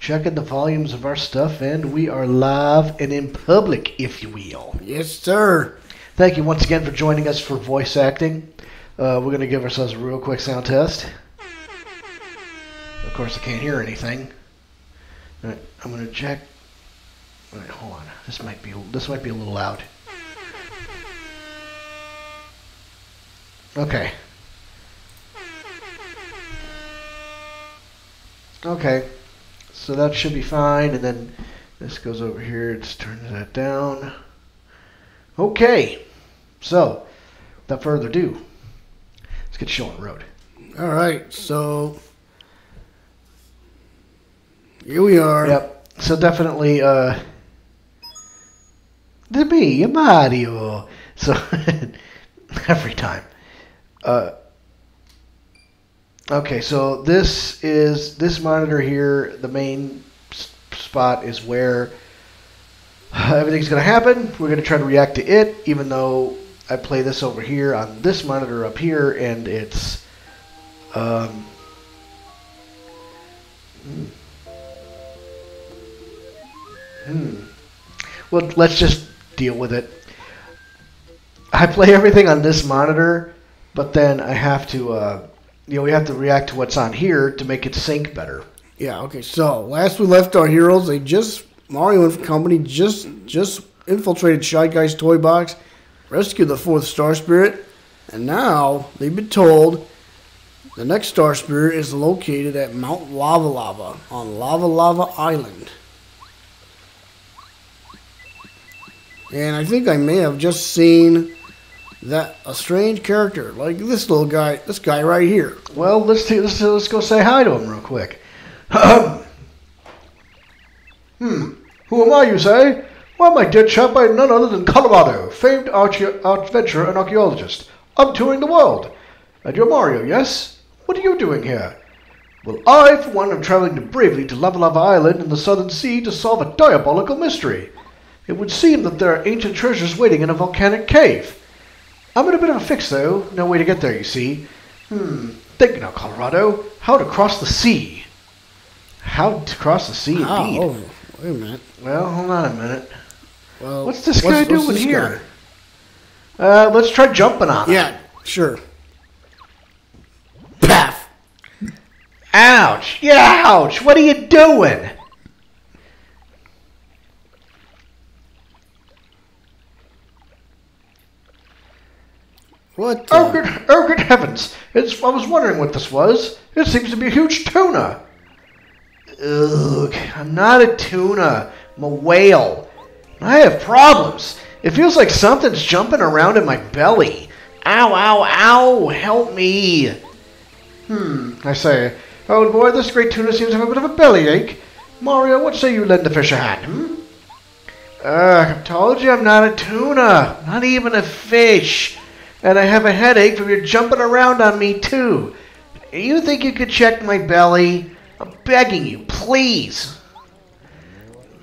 checking the volumes of our stuff, and we are live and in public, if you will. Yes, sir. Thank you once again for joining us for voice acting. Uh, we're going to give ourselves a real quick sound test. Of course, I can't hear anything. All right, I'm going to check. All right, hold on. This might be this might be a little loud. Okay. Okay. So that should be fine, and then this goes over here. Let's turn that down. Okay. So, without further ado, let's get show on the road. All right, so here we are. Yep. So definitely, uh, to me, Mario. So every time. Uh, okay, so this is this monitor here. The main spot is where everything's going to happen. We're going to try to react to it, even though I play this over here on this monitor up here, and it's. Um, Hmm. Well, let's just deal with it. I play everything on this monitor, but then I have to, uh, you know, we have to react to what's on here to make it sync better. Yeah. Okay. So last we left our heroes, they just Mario and company just just infiltrated Shy Guy's toy box, rescued the fourth Star Spirit, and now they've been told the next Star Spirit is located at Mount Lava Lava on Lava Lava Island. And I think I may have just seen that a strange character like this little guy, this guy right here. Well, let's take, let's, let's go say hi to him real quick. hmm. Who am I, you say? Well, my dear chap, I'm none other than Kolorado, famed arche- adventurer and archaeologist. I'm touring the world. And you're Mario, yes? What are you doing here? Well, I, for one, am traveling to bravely to Lava Lava Island in the Southern Sea to solve a diabolical mystery. It would seem that there are ancient treasures waiting in a volcanic cave. I'm in a bit of a fix, though. No way to get there, you see. Hmm. Think now, Kolorado. How to cross the sea. How to cross the sea, Oh, indeed. oh, wait a minute. Well, hold on a minute. Well, What's this guy doing this here? Uh, let's try jumping on guy? him. Yeah, sure. Paff. Ouch! Yeah, ouch! What are you doing? What? Oh, good, oh, good heavens! It's, I was wondering what this was. It seems to be a huge tuna. Ugh, I'm not a tuna. I'm a whale. I have problems. It feels like something's jumping around in my belly. Ow, ow, ow! Help me! Hmm, I say. Oh boy, this great tuna seems to have a bit of a bellyache. Mario, what say you lend the fish a hand, hmm? Ugh, I told you I'm not a tuna. Not even a fish. And I have a headache from your jumping around on me, too. You think you could check my belly? I'm begging you, please.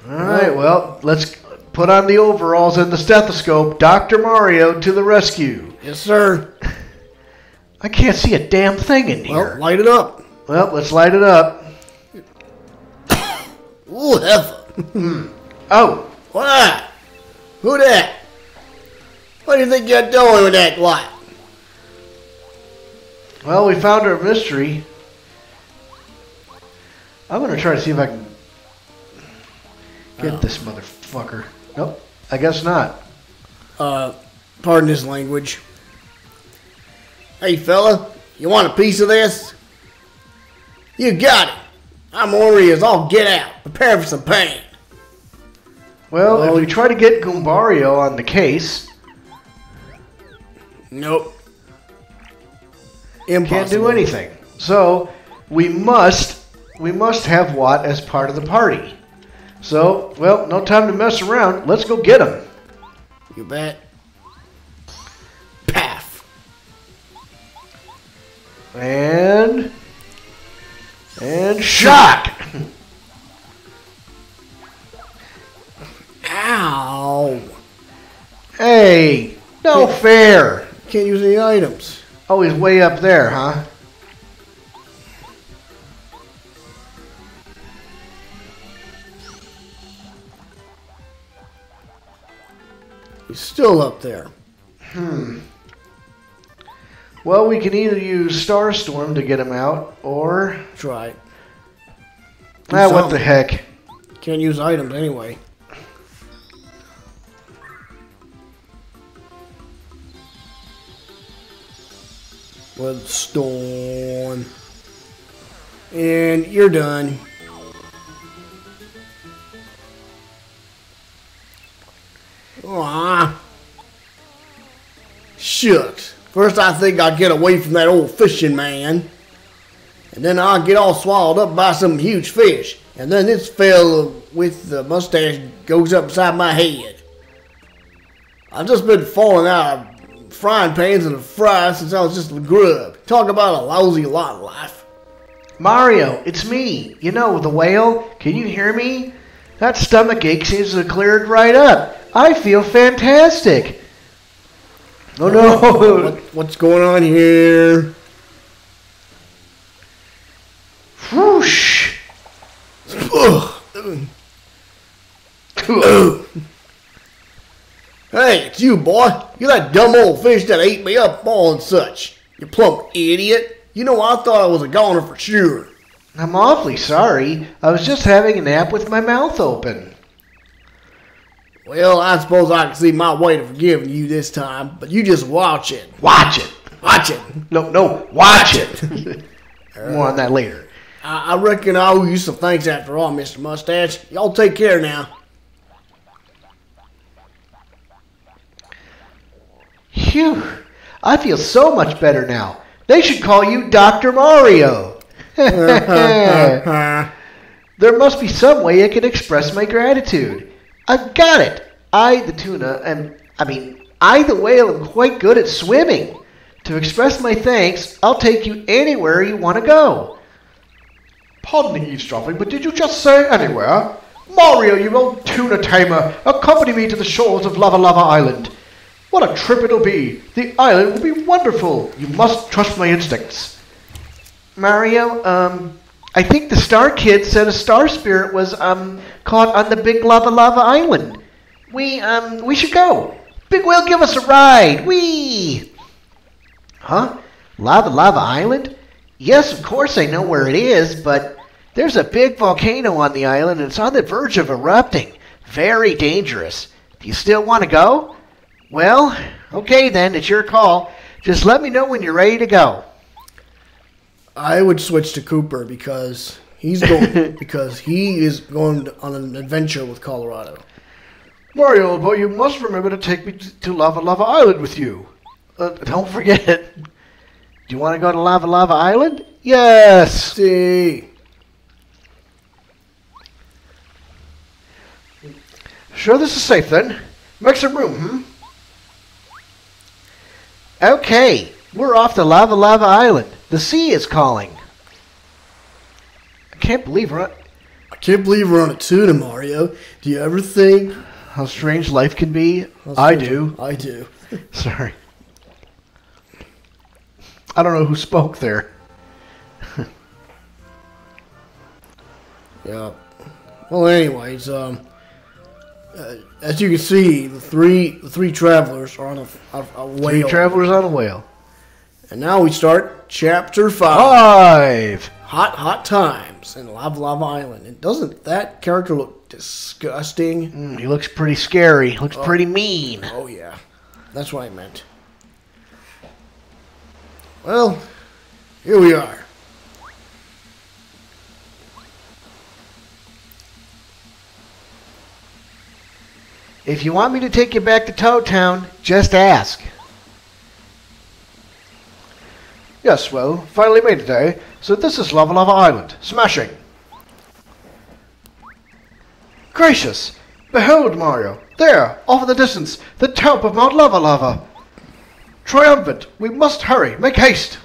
Alright, well, let's put on the overalls and the stethoscope. Dr. Mario to the rescue. yes, sir. I can't see a damn thing in here. Well, light it up. Well, let's light it up. Ooh, heifer. Hmm. Oh, what? Who that? What do you think you're doing with that light? well, we found our mystery. I'm gonna try to see if I can get Oh. this motherfucker. Nope, I guess not. Uh, pardon his language. Hey, fella, you want a piece of this? You got it. I'm ornery as all get out. Prepare for some pain. Well, Oh. if we try to get Goombario on the case, Nope. can't do anything. So we must we must have Watt as part of the party. So, well, no time to mess around. Let's go get him. You bet. Paff. And and shock. Ow. Hey, no fair. Can't use any items. Oh, he's way up there, huh? He's still up there. Hmm. Well, we can either use Starstorm to get him out, or... Try. Ah, what the heck. Can't use items anyway. With storm. And you're done. Ah. Shucks. First I think I'd get away from that old fishing man. And then I'll get all swallowed up by some huge fish. And then this fella with the mustache goes up beside my head. I've just been falling out of frying pans and a fries since I was just a grub. Talk about a lousy lot of life. Mario, it's me. You know, the whale. Can you hear me? That stomach ache seems to have cleared right up. I feel fantastic. Oh no! What, what's going on here? Whoosh! Ugh. Hey, it's you, boy. You that dumb old fish that ate me up all and such. You plump idiot. You know, I thought I was a goner for sure. I'm awfully sorry. I was just having a nap with my mouth open. Well, I suppose I can see my way to forgiving you this time, but you just watch it. Watch it. Watch it. No, no, watch it. Uh, More on that later. I, I reckon I owe you some thanks after all, Mr. Mustache. Y'all take care now. Phew. I feel so much better now. They should call you Dr. Mario. there must be some way I can express my gratitude. I've got it. I, the tuna, am, I mean, I, the whale, am quite good at swimming. To express my thanks, I'll take you anywhere you want to go. Pardon the eavesdropping, but did you just say anywhere? Mario, you old tuna tamer, accompany me to the shores of Lava Lava Island. What a trip it'll be! The island will be wonderful. You must trust my instincts. Mario, um, I think the Star Kid said a star spirit was um caught on the Big Lava Lava Island. We um we should go. Big Whale, give us a ride. Wee. Huh? Lava Lava Island? Yes, of course I know where it is, but there's a big volcano on the island and it's on the verge of erupting. Very dangerous. Do you still want to go? Well, okay then, it's your call. Just let me know when you're ready to go. I would switch to Kooper because he's going because he is going on an adventure with Kolorado. Mario, but you must remember to take me to Lava Lava Island with you. Uh, don't forget. Do you want to go to Lava Lava Island? Yes. See, Sure, this is safe then. Make some room, hmm? Okay, we're off to Lava Lava Island. The sea is calling. I can't believe we're on- I can't believe we're on a tuna, Mario. Do you ever think? how strange life can be. I do. I do. Sorry. I don't know who spoke there. Yeah. Well, anyways, um, uh, as you can see, the three the three travelers are on a, a, a Three whale, travelers on a whale. and now we start chapter five. Five. Hot hot times in Lava Lava Island. And doesn't that character look disgusting? Mm, he looks pretty scary. He looks pretty mean. Oh yeah, that's what I meant. Well, here we are. If you want me to take you back to Toad Town, just ask. Yes, well, finally made it, eh? So this is Lava Lava Island. Smashing. Gracious! Behold, Mario! There, off in the distance, the top of Mount Lava Lava! Triumphant! We must hurry! Make haste!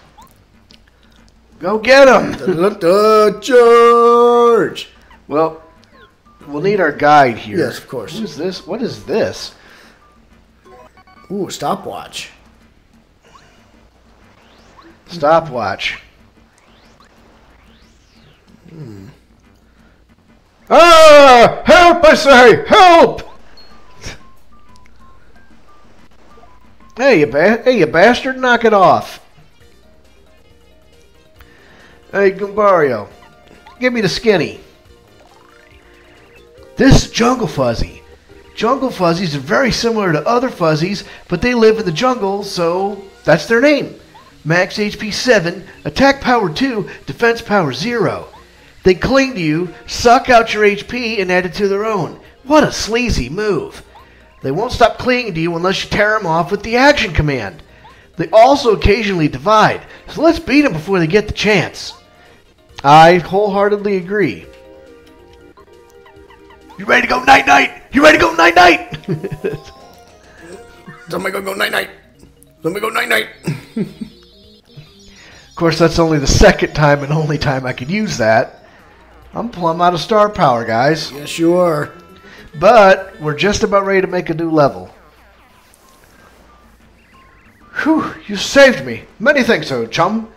Go get him! Da-da-da, George. well, we'll need our guide here. Yes, of course. Who's this? What is this? Ooh, stopwatch. Stopwatch. Ah! Help, I say! Help! Hey, you ba- hey, you bastard, knock it off. Hey, Goombario, give me the skinny. This is Jungle Fuzzy. Jungle Fuzzies are very similar to other Fuzzies, but they live in the jungle, so that's their name. Max HP 7, attack power 2, defense power 0. They cling to you, suck out your HP, and add it to their own. What a sleazy move. They won't stop clinging to you unless you tear them off with the action command. They also occasionally divide, so let's beat them before they get the chance. I wholeheartedly agree. You ready to go night night? You ready to go night night? Somebody go go night night. Somebody go night night. of course, that's only the second time and only time I could use that. I'm plumb out of star power, guys. yes, you are. But we're just about ready to make a new level. Whew, you saved me. Many thanks, old chum.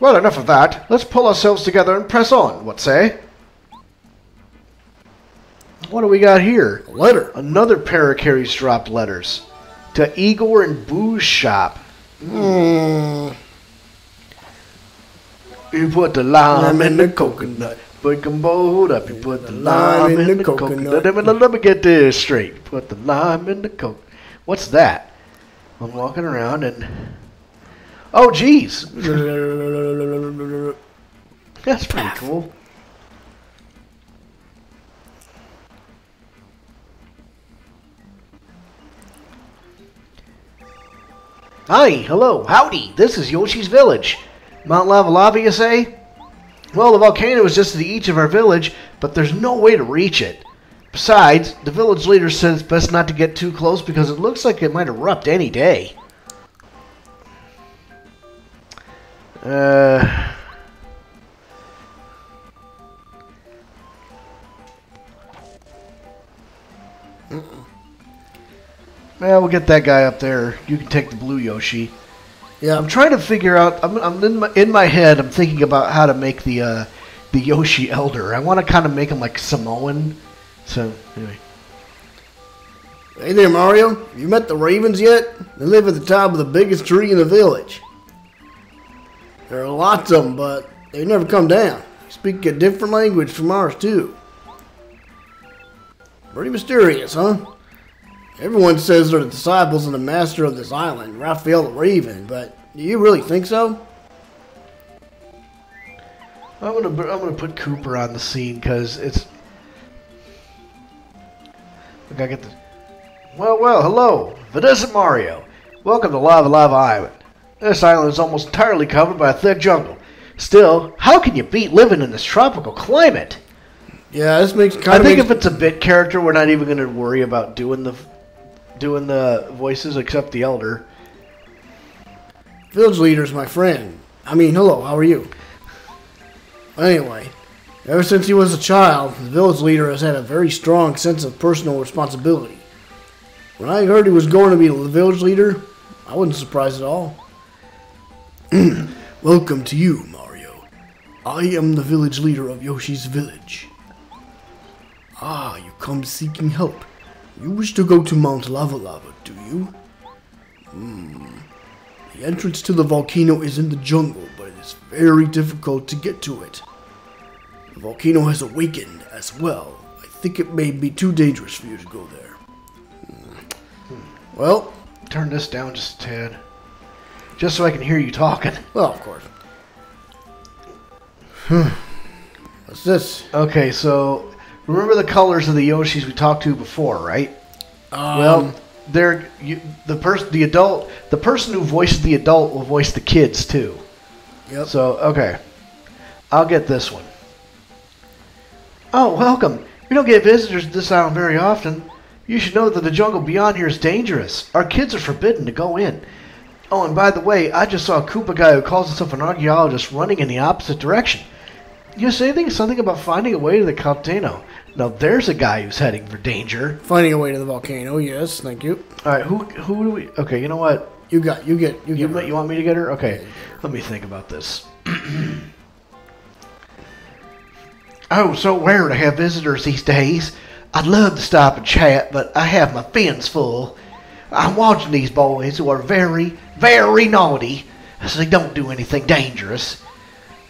Well, enough of that. Let's pull ourselves together and press on, what say? What do we got here? A letter. Another Parakarry's dropped letters. To Igor and Boo's shop. Hmm. You put the lime in the coconut. Break 'em both up. You put the lime in the coconut. Let me, let me get this straight. Put the lime in the coconut. What's that? I'm walking around and. Oh, geez. That's pretty cool. Hi, hello, howdy. This is Yoshi's Village. Mount Lava Lava, you say? Well, the volcano is just to the east of our village, but there's no way to reach it. Besides, the village leader said it's best not to get too close because it looks like it might erupt any day. Uh. Well, we'll get that guy up there. You can take the blue Yoshi. Yeah, I'm trying to figure out. I'm, I'm in my in my head. I'm thinking about how to make the uh, the Yoshi Elder. I want to kind of make him like Samoan. So anyway, Hey there, Mario. You met the Ravens yet? They live at the top of the biggest tree in the village. There are lots of them, but they never come down. Speak a different language from ours, too. Pretty mysterious, huh? Everyone says they're the disciples of the master of this island, Raphael the Raven, but do you really think so? I'm gonna I'm gonna put Kooper on the scene because it's. Look, I get the. Well, well, hello, Vanessa Mario. Welcome to Lava Lava Island. This island is almost entirely covered by a thick jungle. Still, how can you beat living in this tropical climate? Yeah, this makes I kind of think makes, if it's a bit character, we're not even gonna worry about doing the doing the voices except the elder. village leader's my friend. I mean, hello, how are you? Anyway, ever since he was a child, the village leader has had a very strong sense of personal responsibility. When I heard he was going to be the village leader, I wasn't surprised at all. Welcome to you, Mario. I am the village leader of Yoshi's village. Ah, you come seeking help. You wish to go to Mount Lava Lava, do you? Hmm. The entrance to the volcano is in the jungle, but it is very difficult to get to it. The volcano has awakened as well. I think it may be too dangerous for you to go there. Hmm. Well, Turn this down just a tad, just so I can hear you talking. well, of course. What's this? Okay, so remember the colors of the Yoshis we talked to before, right? Um, well, they're you, the person, the adult, the person who voices the adult will voice the kids too. yep. So okay, I'll get this one. Oh, welcome. We don't get visitors to this island very often. You should know that the jungle beyond here is dangerous. Our kids are forbidden to go in. Oh, and by the way, I just saw a Koopa guy who calls himself an archaeologist running in the opposite direction. You say anything something about finding a way to the volcano. Now there's a guy who's heading for danger. Finding a way to the volcano. Yes, thank you. All right, who who do we? Okay, you know what? You got. You get. You You, get. you want me to get her? Okay, let me think about this. oh, so rare to have visitors these days. I'd love to stop and chat, but I have my fins full. I'm watching these boys who are very, very naughty, so they don't do anything dangerous.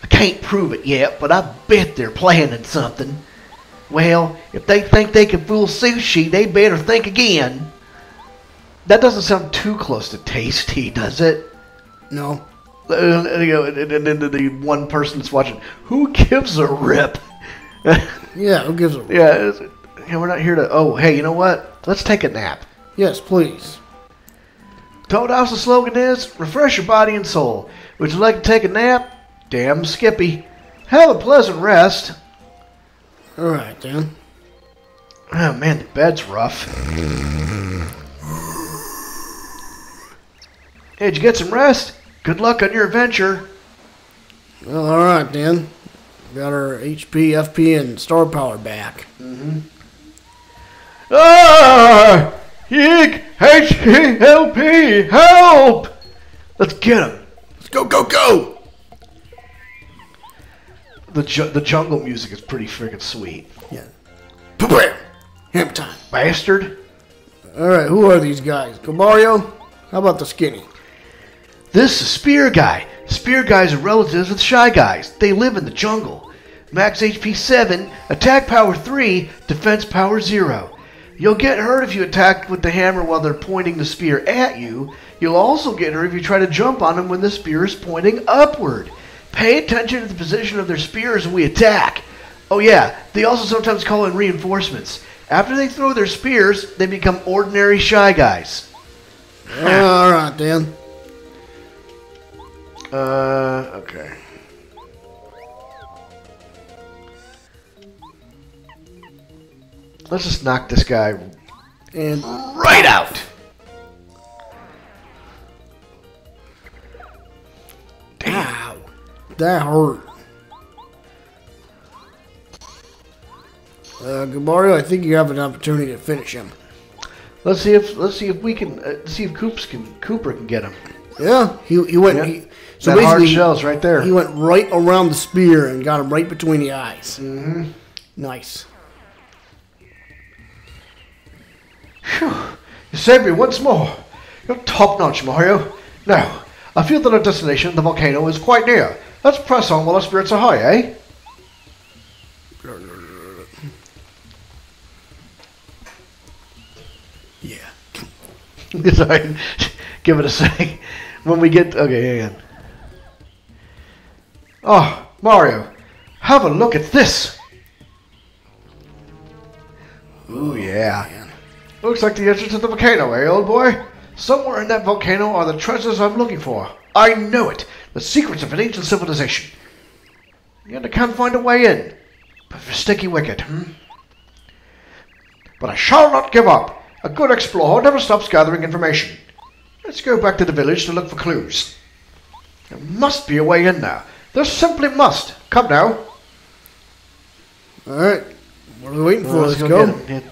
I can't prove it yet, but I bet they're planning something. Well, if they think they can fool Sushi, they better think again. That doesn't sound too close to tasty, does it? No. Uh, and then the, one person that's watching, who gives a rip? Yeah, who gives a... rip? yeah, yeah, we're not here to. Oh, hey, you know what? Let's take a nap. Yes, please. Toad House's slogan is refresh your body and soul. Would you like to take a nap? Damn Skippy. Have a pleasant rest. All right, then. Oh man, the bed's rough. Hey, did you get some rest? Good luck on your adventure. Well, all right, then. Got our HP, FP, and star power back. Mm-hmm. Ah! Eek! H-E-L-P! Help! Let's get him. Let's go, go, go! The, ju- the jungle music is pretty freaking sweet. Yeah. Bam! Hammer time. Bastard. All right, who are these guys? Goombario? How about the skinny? This is Spear Guy. Spear Guys are relatives of the Shy Guys. They live in the jungle. Max HP 7, attack power 3, defense power 0. You'll get hurt if you attack with the hammer while they're pointing the spear at you. You'll also get hurt if you try to jump on them when the spear is pointing upward. Pay attention to the position of their spears when we attack. Oh yeah, they also sometimes call in reinforcements. After they throw their spears, they become ordinary Shy Guys. All right, then. Uh, okay. Let's just knock this guy And right out. ow, that hurt. Uh, Goombario, I think you have an opportunity to finish him. Let's see if let's see if we can uh, see if Coops can Kooper can get him. Yeah, he he went. Yeah. He, so that hard shell's right there. he went right around the spear and got him right between the eyes. Mm-hmm. Nice. Phew. You saved me once more. You're top notch, Mario. Now, I feel that our destination, the volcano, is quite near. Let's press on while our spirits are high, eh? Yeah. Sorry. Give it a sec. When we get okay, hang on. Oh, Mario, have a look at this. Ooh yeah. Looks like the entrance to the volcano, eh, old boy? Somewhere in that volcano are the treasures I'm looking for. I know it. The secrets of an ancient civilization. Yet I can't find a way in. But for sticky wicket, hmm? But I shall not give up. A good explorer never stops gathering information. Let's go back to the village to look for clues. There must be a way in there. There simply must. Come now. All right. What are we waiting for? Let's, get go. him. Get-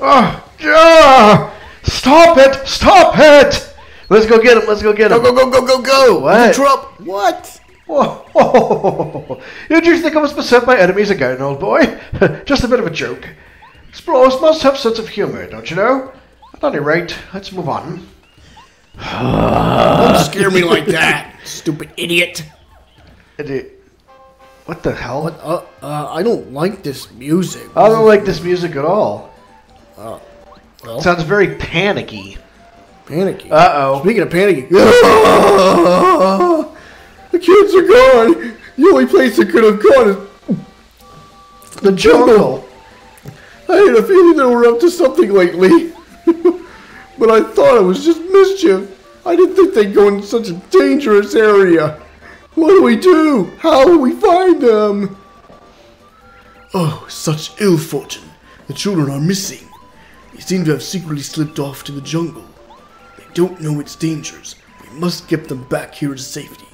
Oh, ah! Stop it! Stop it! Let's go get him. Let's go get him. Go go go go go go! What? Trouble. What? Whoa. Did you think I was beset by enemies again, old boy? Just a bit of a joke. Explorers must have sense of humor, don't you know? At any rate, let's move on. Don't scare me like that, stupid idiot. It- What the hell? What? Uh, uh, I don't like this music. I don't like this music at all. Well, sounds very panicky. Panicky. Uh-oh. Speaking of panicky, the kids are gone. The only place they could have gone is The jungle. I had a feeling they were up to something lately. but I thought it was just mischief. I didn't think they'd go in such a dangerous area. What do we do? How will we find them? Oh, such ill fortune. The children are missing. They seem to have secretly slipped off to the jungle. Don't know its dangers. We must get them back here to safety.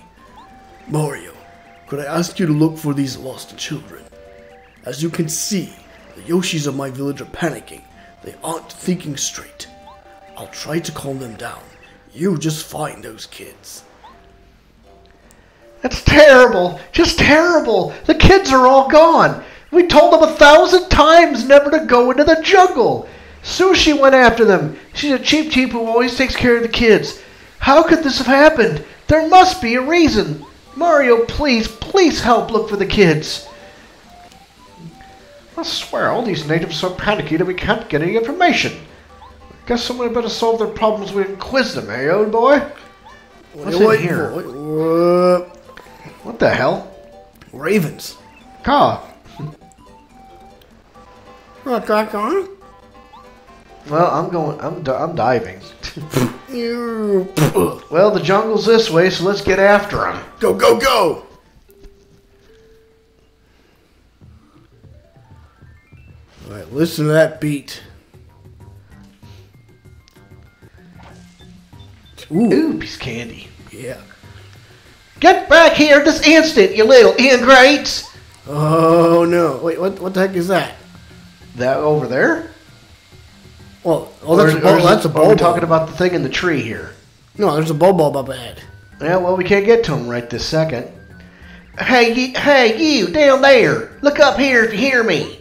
Mario, could I ask you to look for these lost children? As you can see, the Yoshis of my village are panicking. They aren't thinking straight. I'll try to calm them down. You just find those kids. That's terrible. Just terrible. The kids are all gone. We told them a thousand times never to go into the jungle. Sushi went after them. She's a cheap cheap who always takes care of the kids. How could this have happened? There must be a reason. Mario, please, please help look for the kids. I swear, all these natives are so panicky that we can't get any information. I Guess someone better solve their problems with Inquis them, eh, old boy? What's in Wait, here? wait, what? What the hell? Ravens. Car. Rock, rock, on. Well, I'm going. I'm. I'm diving. Well, the jungle's this way, so let's get after them. Go, go, go! Alright, listen to that beat. Ooh, Ooh, piece of candy. yeah. Get back here this instant, you little ingrates! Oh no! Wait, what? What the heck is that? That over there? Well, oh, that's Or- a bulb. That's a bulb. We're talking about the thing in the tree here. No, there's a bulb up ahead. Yeah, well, we can't get to him right this second. Hey, you, hey, you down there! Look up here if you hear me.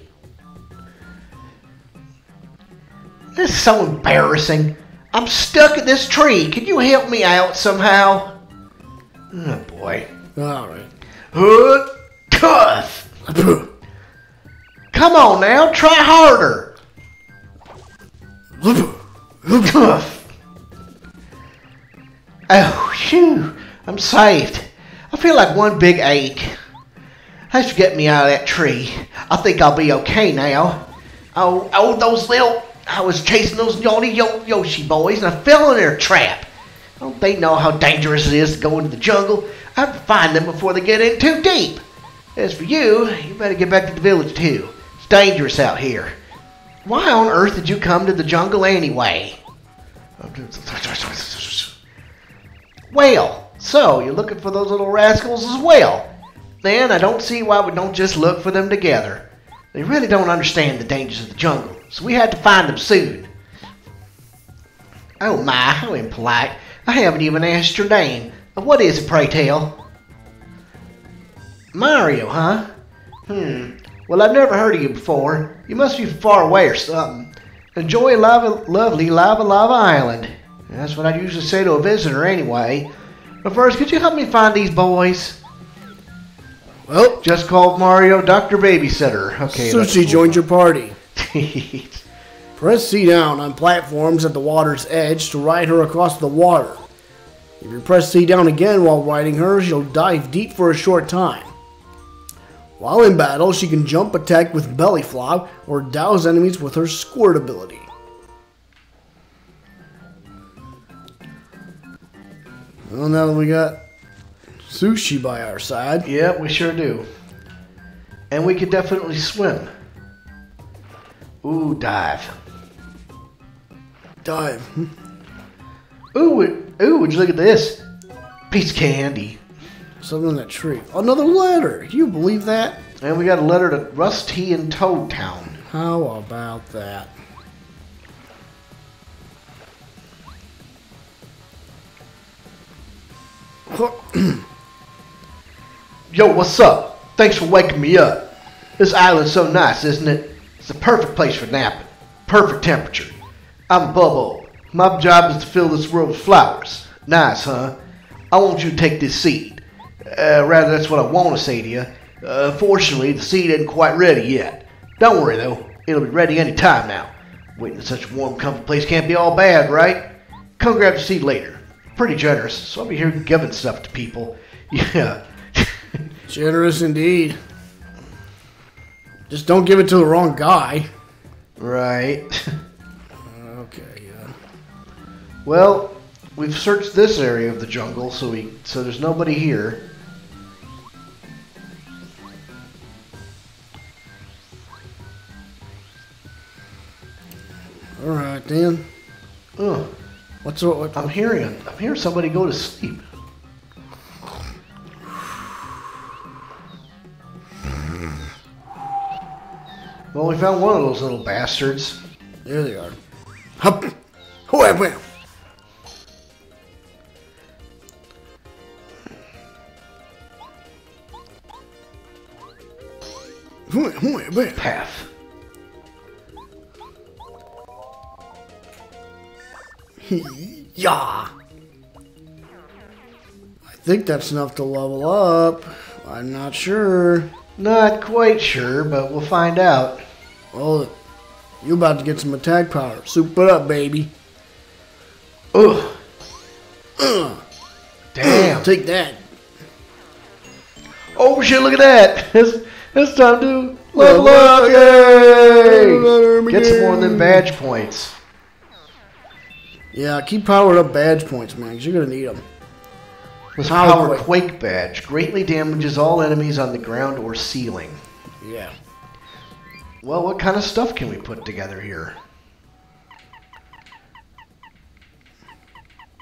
This is so embarrassing. I'm stuck in this tree. Can you help me out somehow? Oh boy. All right. Hood, cuff. Come on now, try harder. Oh, phew. I'm saved. I feel like one big ache. Thanks for getting me out of that tree. I think I'll be okay now. Oh, oh, those little. I was chasing those naughty Yo- Yoshi boys and I fell in their trap. Don't they know how dangerous it is to go into the jungle? I have to find them before they get in too deep. As for you, you better get back to the village too. It's dangerous out here. Why on earth did you come to the jungle anyway? Well, so you're looking for those little rascals as well. Then I don't see why we don't just look for them together. They really don't understand the dangers of the jungle, so we had to find them soon. Oh my, how impolite. I haven't even asked your name. What is it, pray tell? Mario, huh? Hmm. Well, I've never heard of you before. You must be far away or something. Enjoy lava, lovely Lava Lava Island. That's what I usually say to a visitor anyway. But first, could you help me find these boys? Well, Just called Mario Dr. Babysitter. Okay. Sushi joined your party. Press C down on platforms at the water's edge to ride her across the water. If you press C down again while riding her, she'll dive deep for a short time. While in battle, she can jump attack with belly flop or douse enemies with her squirt ability. Well, now that we got Sushi by our side, yeah, we sure do. And we could definitely swim. Ooh, dive. dive. Ooh, ooh, would you look at this? Piece of candy. Something in that tree. Another letter. Can you believe that? And we got a letter to Rusty in Toad Town. How about that? Yo, what's up? Thanks for waking me up. This island's so nice, isn't it? It's the perfect place for napping. Perfect temperature. I'm Bubbo. My job is to fill this world with flowers. Nice, huh? I want you to take this seed. Uh, rather, that's what I want to say to you. Uh, fortunately, the seed isn't quite ready yet. Don't worry, though. It'll be ready any time now. Waiting in such a warm, comfy place can't be all bad, right? Come grab the seed later. Pretty generous, so I'll be here giving stuff to people. Yeah. Generous indeed. Just don't give it to the wrong guy. Right. Okay, yeah. Well, we've searched this area of the jungle, so we so there's nobody here. All right, then. Oh, What's what? what I'm hearing I'm hearing somebody go to sleep. Well, we found one of those little bastards. there they are. Hup. Wham, wham. Path. yeah. I think that's enough to level up. I'm not sure. Not quite sure, but we'll find out. Well, you're about to get some attack power. Soup it up, baby. Ugh. Ugh. Damn. Take that. Oh shit, look at that. It's, it's time to level Level up. up. Yay! Get some more of them badge points. Yeah, keep powered up badge points, man, because you're going to need them. This Power power Quake. quake badge greatly damages all enemies on the ground or ceiling. Yeah. Well, what kind of stuff can we put together here?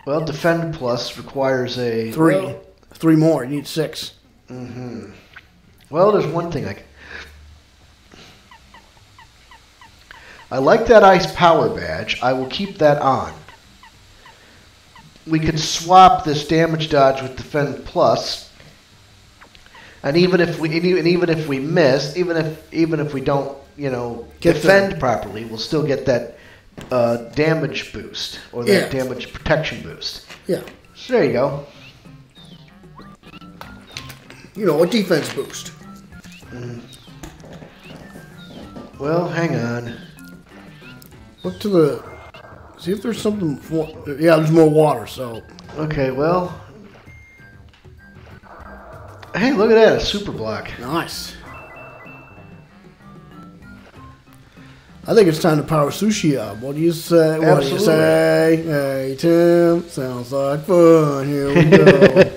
Well, Defend Plus requires a Three. Well, Three more. You need six. Mm-hmm. well there's one thing I. I like that ice power badge. I will keep that on. We can swap this damage dodge with Defend Plus, and even if we and even if we miss, even if even if we don't, you know, Get the- defend properly, we'll still get that uh, damage boost or that Yeah. damage protection boost. Yeah. So there you go. You know, a defense boost. Well, hang on. Look to the. See if there's something. For, yeah, there's more water, so. Okay, well. Hey, look at that, a super block. Nice. I think it's time to power sushi up. What do you say? What do you say? Hey, Tim. Sounds like fun. Here we go.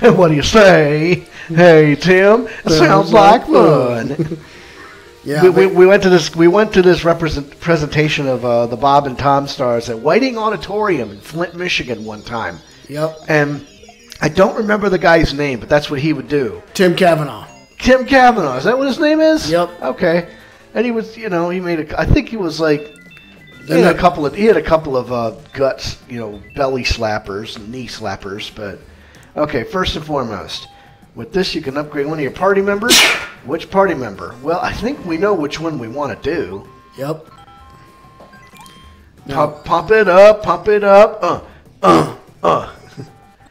what do you say? Hey, Tim, it sounds like fun. yeah. we, we, we went to this. We went to this represent, presentation of uh, the Bob and Tom stars at Whiting Auditorium in Flint, Michigan, one time, yep. and I don't remember the guy's name, but that's what he would do. Tim Cavanagh. Tim Cavanagh. Is that what his name is? Yep. Okay. And he was, you know, he made a. I think he was like. He had a couple of. He had a couple of uh, guts, you know, belly slappers, knee slappers. But okay, first and foremost, with this you can upgrade one of your party members. Which party member? Well, I think we know which one we want to do. Yep. Now, Pump, pump it up, pop it up. Uh, uh, uh.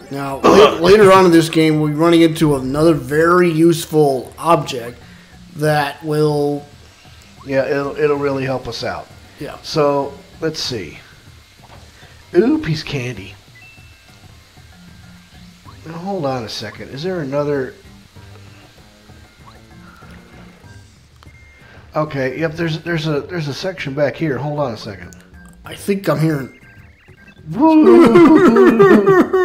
now later on in this game, we're running into another very useful object that will. Yeah, it'll it'll really help us out. Yeah. So let's see. Ooh, piece candy. Now, hold on a second. Is there another? Okay. Yep. There's there's a there's a section back here. Hold on a second. I think I'm hearing.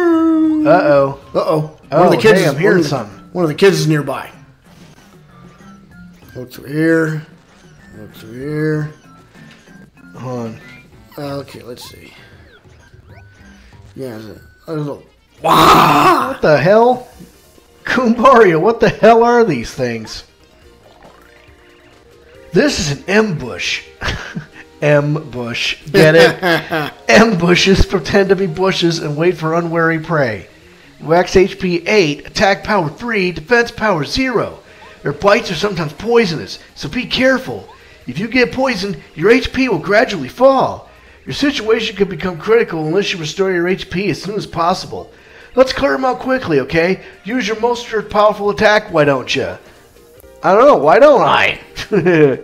Uh oh. Uh oh. Oh, hey, I'm one hearing of the- something. One of the kids is nearby. Look through here. Look through here. Hold on. Okay, let's see. Yeah, there's a, there's a wow. What the hell? Goombario, what the hell are these things? This is an ambush. ambush. Get it? Ambushes pretend to be bushes and wait for unwary prey. Wax HP 8, attack power 3, defense power 0. Their bites are sometimes poisonous, so be careful. If you get poisoned, your HP will gradually fall. Your situation could become critical unless you restore your HP as soon as possible. Let's clear them out quickly, okay? Use your most powerful attack, why don't you? I don't know, why don't I?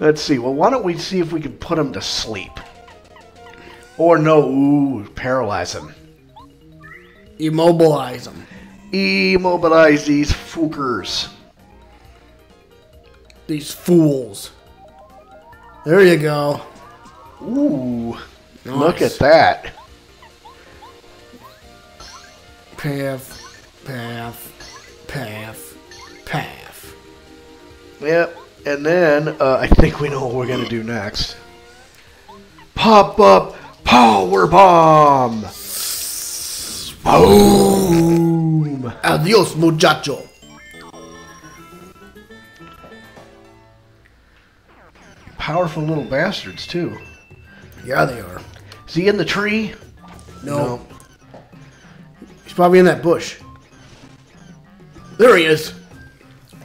Let's see, well, why don't we see if we can put him to sleep? Or no, ooh, paralyze him. Immobilize them. Immobilize these fookers. These fools. There you go. Ooh, look at that. Path, path, path, path. Yep, and then uh, I think we know what we're gonna do next. Pop up power bomb. Boom. Adios, muchacho. Powerful little bastards too. Yeah, they are. Is he in the tree? No. He's probably in that bush. There he is.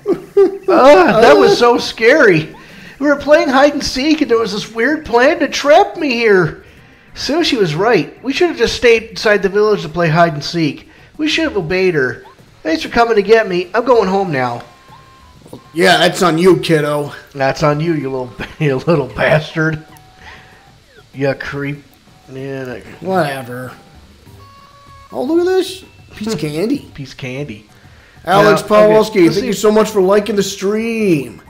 Ah, that was so scary. We were playing hide and seek, and there was this weird plan to trap me here. Sushi was right. We should have just stayed inside the village to play hide and seek. We should have obeyed her. Thanks for coming to get me. I'm going home now. Yeah, that's on you, kiddo. That's on you, you little, you little bastard. You creep. Yeah, that Whatever. Oh, look at this. Piece of candy. piece of candy. Alex Yeah, okay, Pawlowski, let's thank you so much for liking the stream.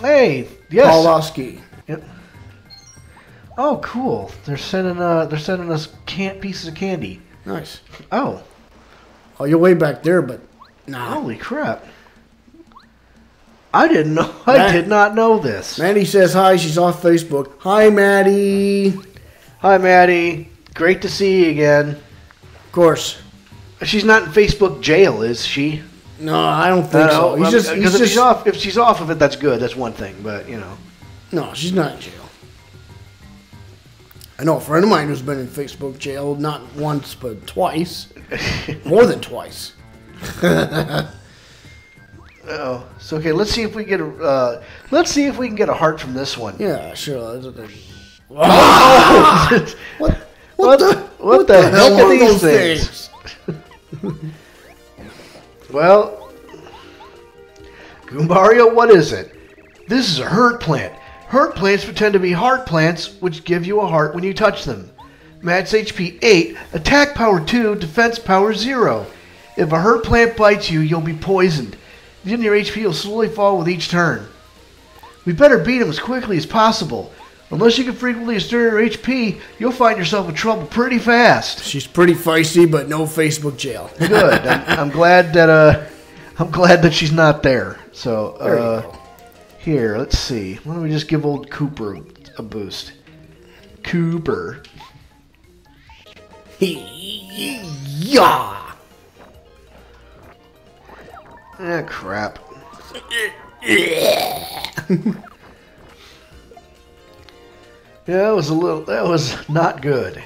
Hey, yes. Pawlowski. Yep. Oh, cool. They're sending uh, they're sending us can- pieces of candy. Nice. Oh, Oh, you're way back there, but nah. holy crap! I didn't know. I Matt- did not know this. Maddie says hi. She's off Facebook. Hi, Maddie. Hi, Maddie. Great to see you again. Of course. She's not in Facebook jail, is she? No, I don't think so. He's just, he's because if just she's off, if she's off of it, that's good. That's one thing. But you know, no, she's not in jail. I know a friend of mine who's been in Facebook jail not once but twice, more than twice. oh, so okay. Let's see if we get a. Uh, let's see if we can get a heart from this one. Yeah, sure. that's what they- what? What? What the? what the heck are are these those things? Well, Goombario, what is it? This is a hurt plant. Hurt plants pretend to be heart plants, which give you a heart when you touch them. Max HP 8, attack power 2, defense power 0. If a hurt plant bites you, you'll be poisoned. Then your HP will slowly fall with each turn. We better beat him as quickly as possible. Unless you can frequently restore your HP, you'll find yourself in trouble pretty fast. She's pretty feisty, but no Facebook jail. Good. I'm, I'm glad that uh, I'm glad that she's not there. So uh, here, let's see. Why don't we just give old Kooper a boost? Kooper. yeah. Ah, crap. yeah, that was a little. That was not good.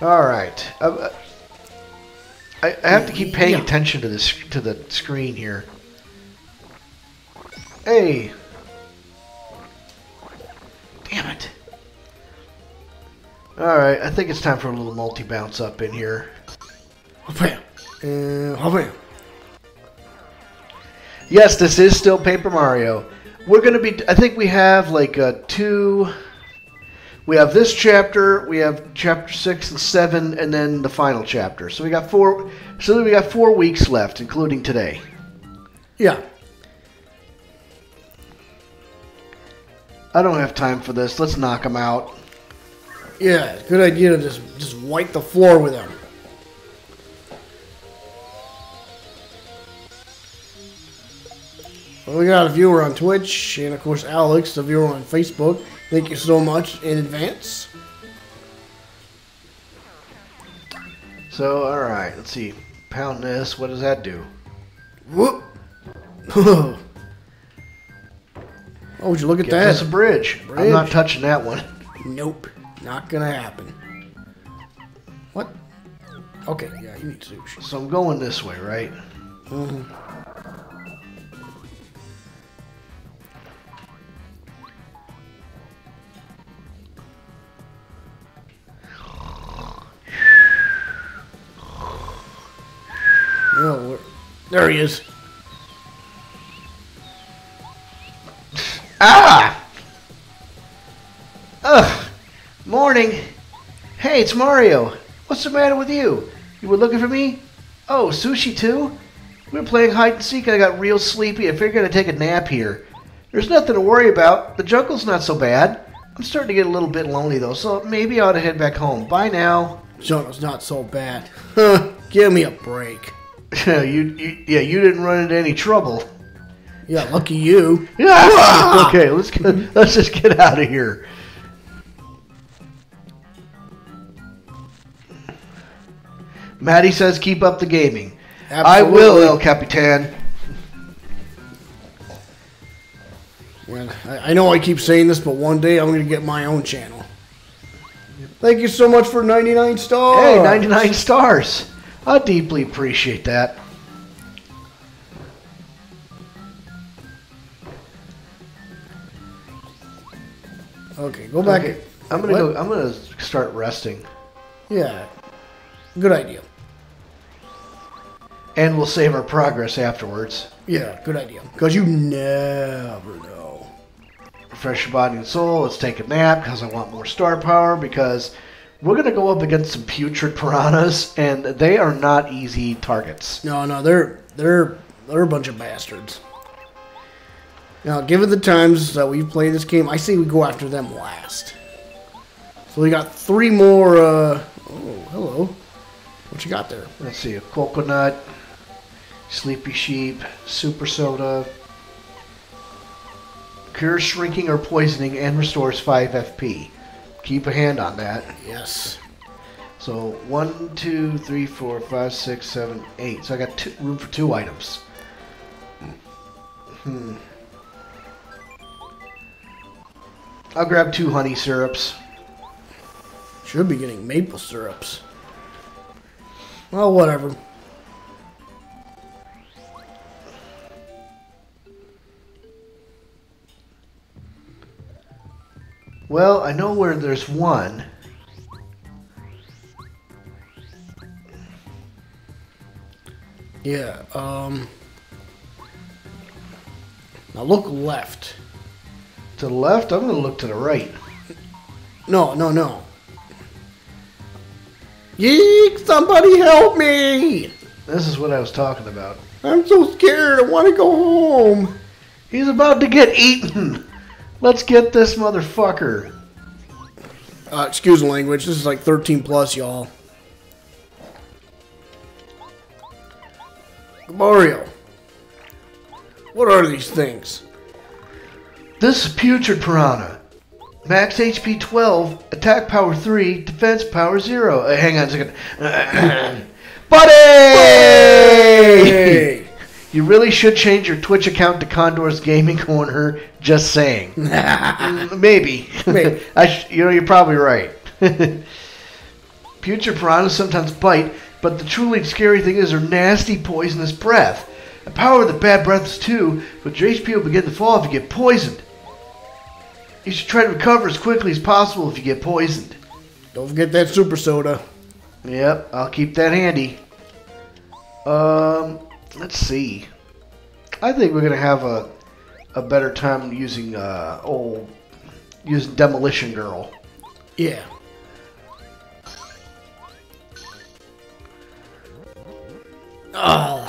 All right. Uh, I, I have to keep paying Yeah. attention to this to the screen here. Hey. Damn it. All right, I think it's time for a little multi bounce up in here. Uh. Yes, this is still Paper Mario. We're gonna be. I think we have like uh, two. We have this chapter. We have chapter six and seven, and then the final chapter. So we got four. So we got four weeks left, including today. Yeah. I don't have time for this. Let's knock them out. Yeah, good idea to just just wipe the floor with them. Well, we got a viewer on Twitch, and of course Alex, the viewer on Facebook. Thank you so much in advance. So all right, let's see. Pound this. What does that do? Whoop. oh, would you look at that? That's a that? bridge. I'm not touching that one. Nope, not gonna happen. What? Okay, yeah, you need Sushie. So I'm going this way, right? Mhm. Oh, there he is. Ah! Ugh. Morning. Hey, it's Mario. What's the matter with you? You were looking for me? Oh, Sushie too? We were playing hide and seek and I got real sleepy. I figured I'd take a nap here. There's nothing to worry about. The jungle's not so bad. I'm starting to get a little bit lonely though, so maybe I ought to head back home. Bye now. Jungle's not so bad. Huh, give me a break. You, you, yeah, you didn't run into any trouble. Yeah, lucky you. Yeah. okay, let's get, let's just get out of here. Maddie says keep up the gaming. I will, El Capitan. Well, I, I know I keep saying this, but one day I'm going to get my own channel. Thank you so much for 99 stars. Hey, 99 stars. I deeply appreciate that. Okay, go back. Okay, I'm gonna What? go. I'm gonna start resting, Yeah, good idea. and we'll save our progress afterwards. Yeah, good idea. Because you never know. Refresh your body and soul. Let's take a nap because I want more star power. Because we're gonna go up against some putrid piranhas, and they are not easy targets. No, no, they're they're they're a bunch of bastards. Now, given the times that we've played this game, I say we go after them last. So we got three more. Uh, oh, hello. What you got there? Let's see: a coconut, sleepy sheep, super soda. Cures shrinking or poisoning and restores 5 FP. Keep a hand on that. Yes. So one, two, three, four, five, six, seven, eight. So I got two, room for two items. Hmm. I'll grab two honey syrups. Should be getting maple syrups. Well, whatever. Well, I know where there's one. Yeah. Um. Now look left. To the left, I'm going to look to the right. No, no, no. Yeek! Somebody help me! This is what I was talking about. I'm so scared. I want to go home. He's about to get eaten. Let's get this motherfucker. Uh, excuse the language. This is like 13 plus, y'all. Mario. What are these things? This is Putrid Piranha. Max HP 12, attack power 3, defense power 0. Uh, hang on a second. Buddy! Hey! You really should change your Twitch account to Condor's Gaming Corner. Just saying. Maybe. Maybe. I sh- you know, you're probably right. Putrid piranhas sometimes bite, but the truly scary thing is their nasty, poisonous breath. The power of the bad breath is too, but your HP will begin to fall if you get poisoned. You should try to recover as quickly as possible if you get poisoned. Don't forget that super soda. Yep, I'll keep that handy. Um, let's see. I think we're gonna have a a better time using uh old using Demolition Girl. Yeah. Oh.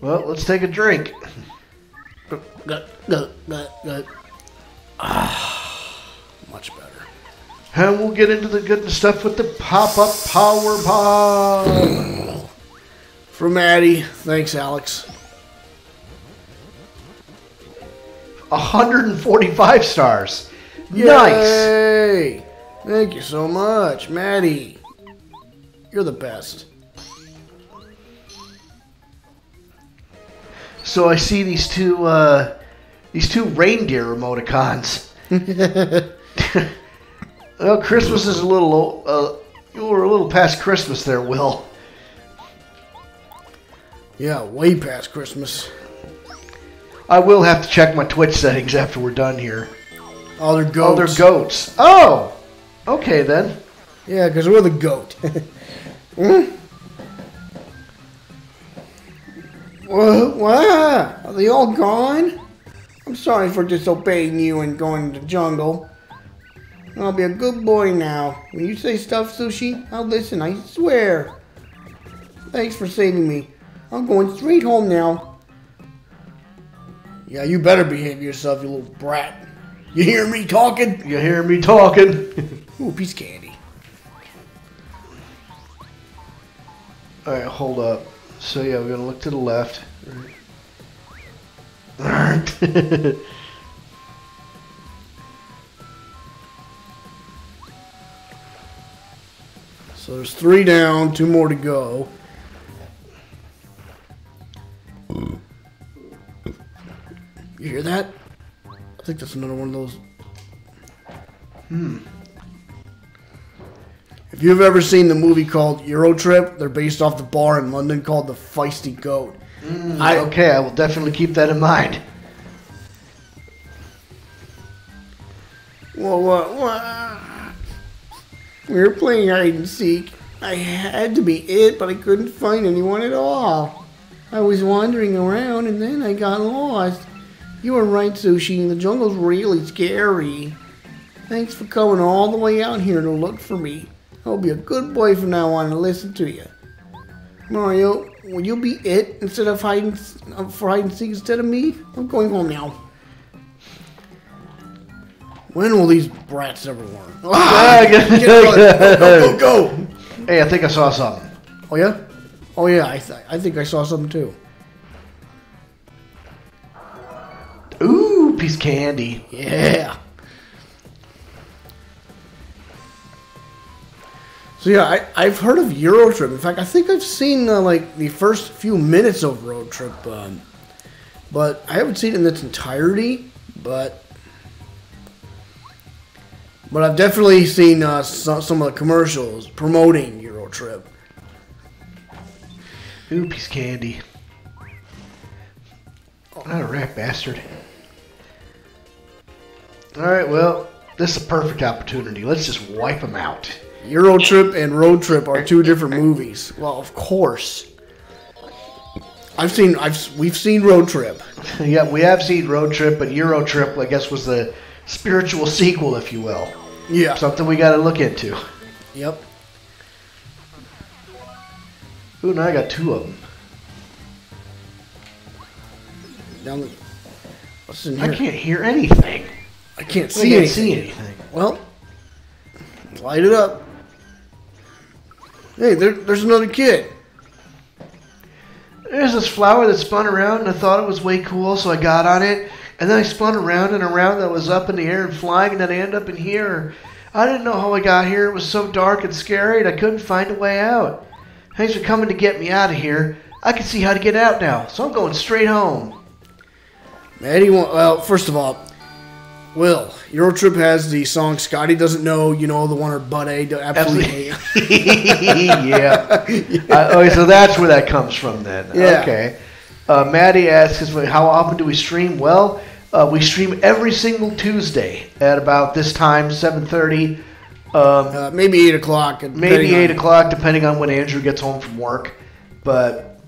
Well, let's take a drink. Gut, gut, gut, gut. Ah, much better. And we'll get into the good stuff with the pop-up power bomb. For Maddie, thanks, Alex. 145 stars. Nice. Thank you so much, Maddie. You're the best. So I see these two uh these two reindeer emoticons. well, Christmas is a little uh you were a little past Christmas there, Will. Yeah, way past Christmas. I will have to check my Twitch settings after we're done here. Oh, they're Oh, goats. they're goats. Oh, okay then. Yeah, because we're the goat. Hmm? What? What? Are they all gone? I'm sorry for disobeying you and going to the jungle. I'll be a good boy now. When you say stuff, Sushie, I'll listen, I swear. Thanks for saving me. I'm going straight home now. Yeah, you better behave yourself, you little brat. You hear me talking? You hear me talking? Ooh, piece of candy. All right, hold up. So yeah, we're gonna look to the left. So there's three down, two more to go. You hear that? I think that's another one of those. Hmm. If you've ever seen the movie called Euro Trip, they're based off the bar in London called the Feisty Goat. I, okay, I will definitely keep that in mind. Well, what, what? We were playing hide and seek. I had to be it, but I couldn't find anyone at all. I was wandering around and then I got lost. You were right, Sushie. The jungle's really scary. Thanks for coming all the way out here to look for me. I'll be a good boy from now on and listen to you. Mario, will you be it instead of hiding uh, for hide and seek instead of me? I'm going home now. When will these brats ever learn? Ah, Get it. Go, go, go. Hey, I think I saw something. Oh yeah? Oh yeah, I, th- I think I saw something too. Ooh, piece of candy. Yeah. So yeah, I, I've heard of Euro Trip. In fact, I think I've seen uh, like the first few minutes of Road Trip, um, but I haven't seen it in its entirety. But but I've definitely seen uh, some, some of the commercials promoting Euro Trip. Ooh, piece candy. Not a rat bastard. Alright, well, this is a perfect opportunity. Let's just wipe them out. Euro Trip and Road Trip are two different movies. Well, of course. I've seen I've we've seen Road Trip. yeah, we have seen Road Trip, but Euro Trip, I guess, was the spiritual sequel, if you will. Yeah. Something we got to look into. Yep. Ooh, now I got two of them. Down the, what's in here? I can't hear anything. I can't I see can't anything. see anything. Well, light it up. Hey, there, there's another kid. There's this flower that spun around, and I thought it was way cool, so I got on it. And then I spun around and around, I was up in the air and flying, and then I ended up in here. I didn't know how I got here. It was so dark and scary, and I couldn't find a way out. Thanks for coming to get me out of here. I can see how to get out now, so I'm going straight home. Wa- well, first of all, Will, Euro Trip has the song Scotty Doesn't Know, you know, the one her butt A to absolutely hate. yeah. Uh, okay, so that's where that comes from then. Yeah. Okay. Uh, Maddie asks, how often do we stream? Well, uh, we stream every single Tuesday at about this time, 7.30. Um, Uh, maybe 8 o'clock. maybe depending on- 8 o'clock, depending on when Andrew gets home from work. But,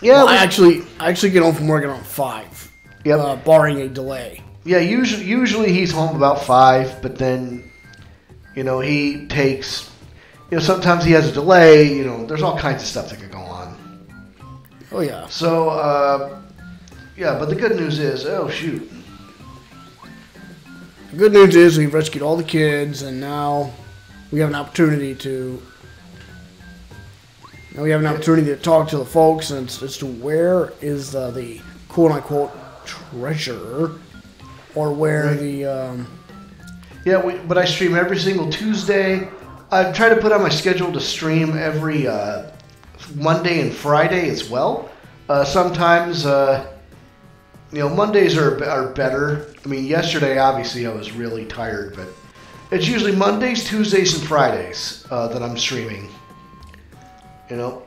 yeah, Well, we- I actually, I actually get home from work around 5, Yep. uh, barring a delay. Yeah, usually usually he's home about five, but then, you know, he takes, you know, sometimes he has a delay. You know, there's all kinds of stuff that could go on. Oh, yeah. So, uh, yeah, but the good news is, oh shoot, The good news is we've rescued all the kids, and now we have an opportunity to. Now we have an opportunity to talk to the folks as, as to where is uh, the quote unquote treasure, or where Right. the. Um, yeah, we, but I stream every single Tuesday. I try to put on my schedule to stream every uh, Monday and Friday as well. Uh, sometimes, uh, you know, Mondays are are better. I mean, yesterday obviously I was really tired, but it's usually Mondays, Tuesdays, and Fridays uh, that I'm streaming. You know.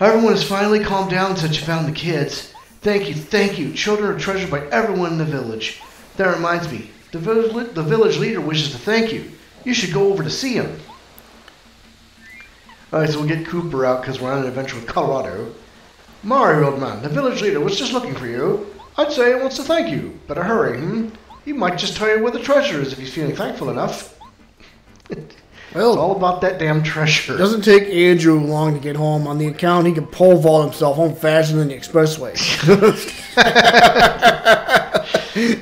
Everyone has finally calmed down since you found the kids. Thank you, thank you. Children are treasured by everyone in the village. That reminds me, the village, the village leader wishes to thank you. You should go over to see him. Alright, so we'll get Kooper out because we're on an adventure with Kolorado. Mario, old man, the village leader was just looking for you. I'd say he wants to thank you. Better hurry, hmm? He might just tell you where the treasure is if he's feeling thankful enough. well, it's all about that damn treasure. it doesn't take Andrew long to get home. On the account, he can pole vault himself home faster than the expressway.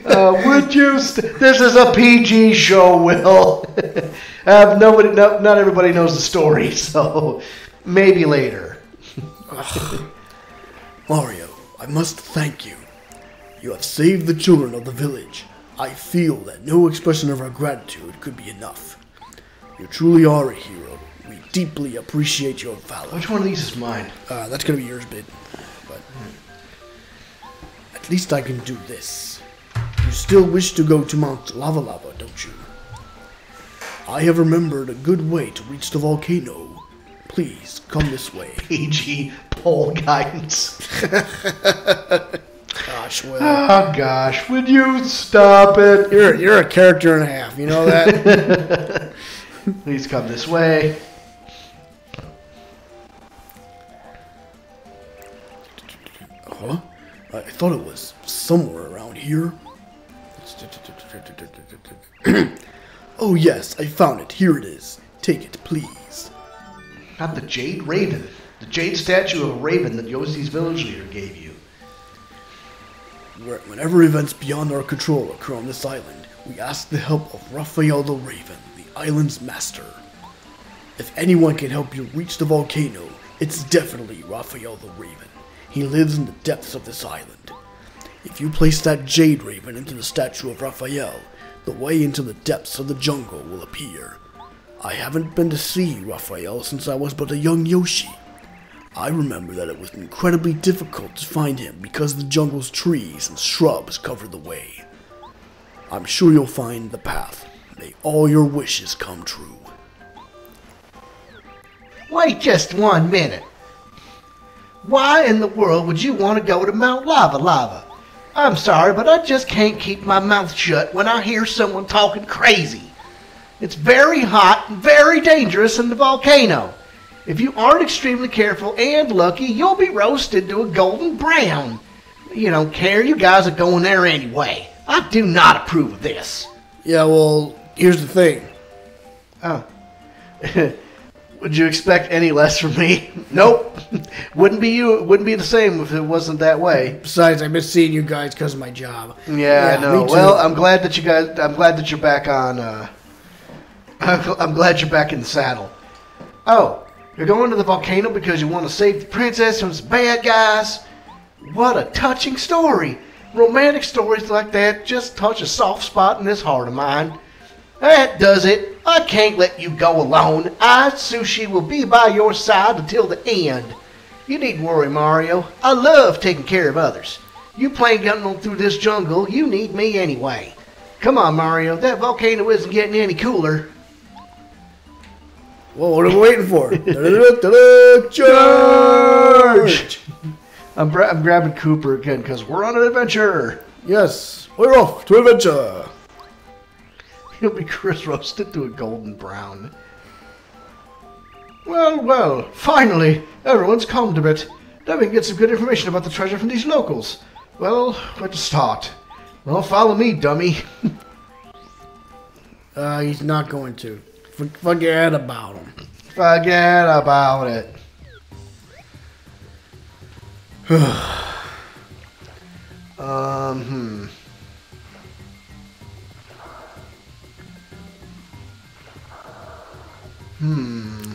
Uh, would you? St- this is a PG show, Will. uh, nobody, no, not everybody knows the story, so maybe later. Mario, I must thank you. You have saved the children of the village. I feel that no expression of our gratitude could be enough. You truly are a hero. We deeply appreciate your valor. Which one of these is mine? Uh, that's gonna be yours, bid. But at least I can do this. Still wish to go to Mount Lavalava, don't you? I have remembered a good way to reach the volcano. Please come this way. PG pole guidance. Gosh, Will. Oh ah, gosh, would you stop it? You're, you're a character and a half, you know that? Please come this way. huh? I thought it was somewhere around here. oh, yes, I found it. Here it is. Take it, please. Not the Jade Raven. The Jade statue of a raven that Yoshi's village leader gave you. Whenever events beyond our control occur on this island, we ask the help of Raphael the Raven, the island's master. If anyone can help you reach the volcano, it's definitely Raphael the Raven. He lives in the depths of this island. If you place that jade raven into the statue of Raphael, the way into the depths of the jungle will appear. I haven't been to see Raphael since I was but a young Yoshi. I remember that it was incredibly difficult to find him because the jungle's trees and shrubs covered the way. I'm sure you'll find the path. May all your wishes come true. Wait just one minute. Why in the world would you want to go to Mount Lavalava? I'm sorry, but I just can't keep my mouth shut when I hear someone talking crazy. It's very hot and very dangerous in the volcano. If you aren't extremely careful and lucky, you'll be roasted to a golden brown. You don't care, you guys are going there anyway. I do not approve of this. Yeah, well, here's the thing. Oh. Would you expect any less from me? Nope. wouldn't be you. Wouldn't be the same if it wasn't that way. Besides, I miss seeing you guys because of my job. Yeah, I know. Well, I'm glad that you guys. I'm glad that you're back on. Uh, I'm I'm glad you're back in the saddle. Oh, you're going to the volcano because you want to save the princess from some bad guys. What a touching story. Romantic stories like that just touch a soft spot in this heart of mine. That does it. I can't let you go alone. I, Sushie, will be by your side until the end. You needn't worry, Mario. I love taking care of others. You plain on through this jungle, you need me anyway. Come on, Mario. That volcano isn't getting any cooler. Well, what are we waiting for? Charge! I'm, I'm grabbing Kooper again because we're on an adventure. Yes, we're off to adventure. He'll be Chris roasted to a golden brown. Well, well, finally, everyone's calmed a bit. Now we can get some good information about the treasure from these locals. Well, where to start? Well, follow me, dummy. Uh, he's not going to. F- forget about him. Forget about it. um, hmm. Hmm.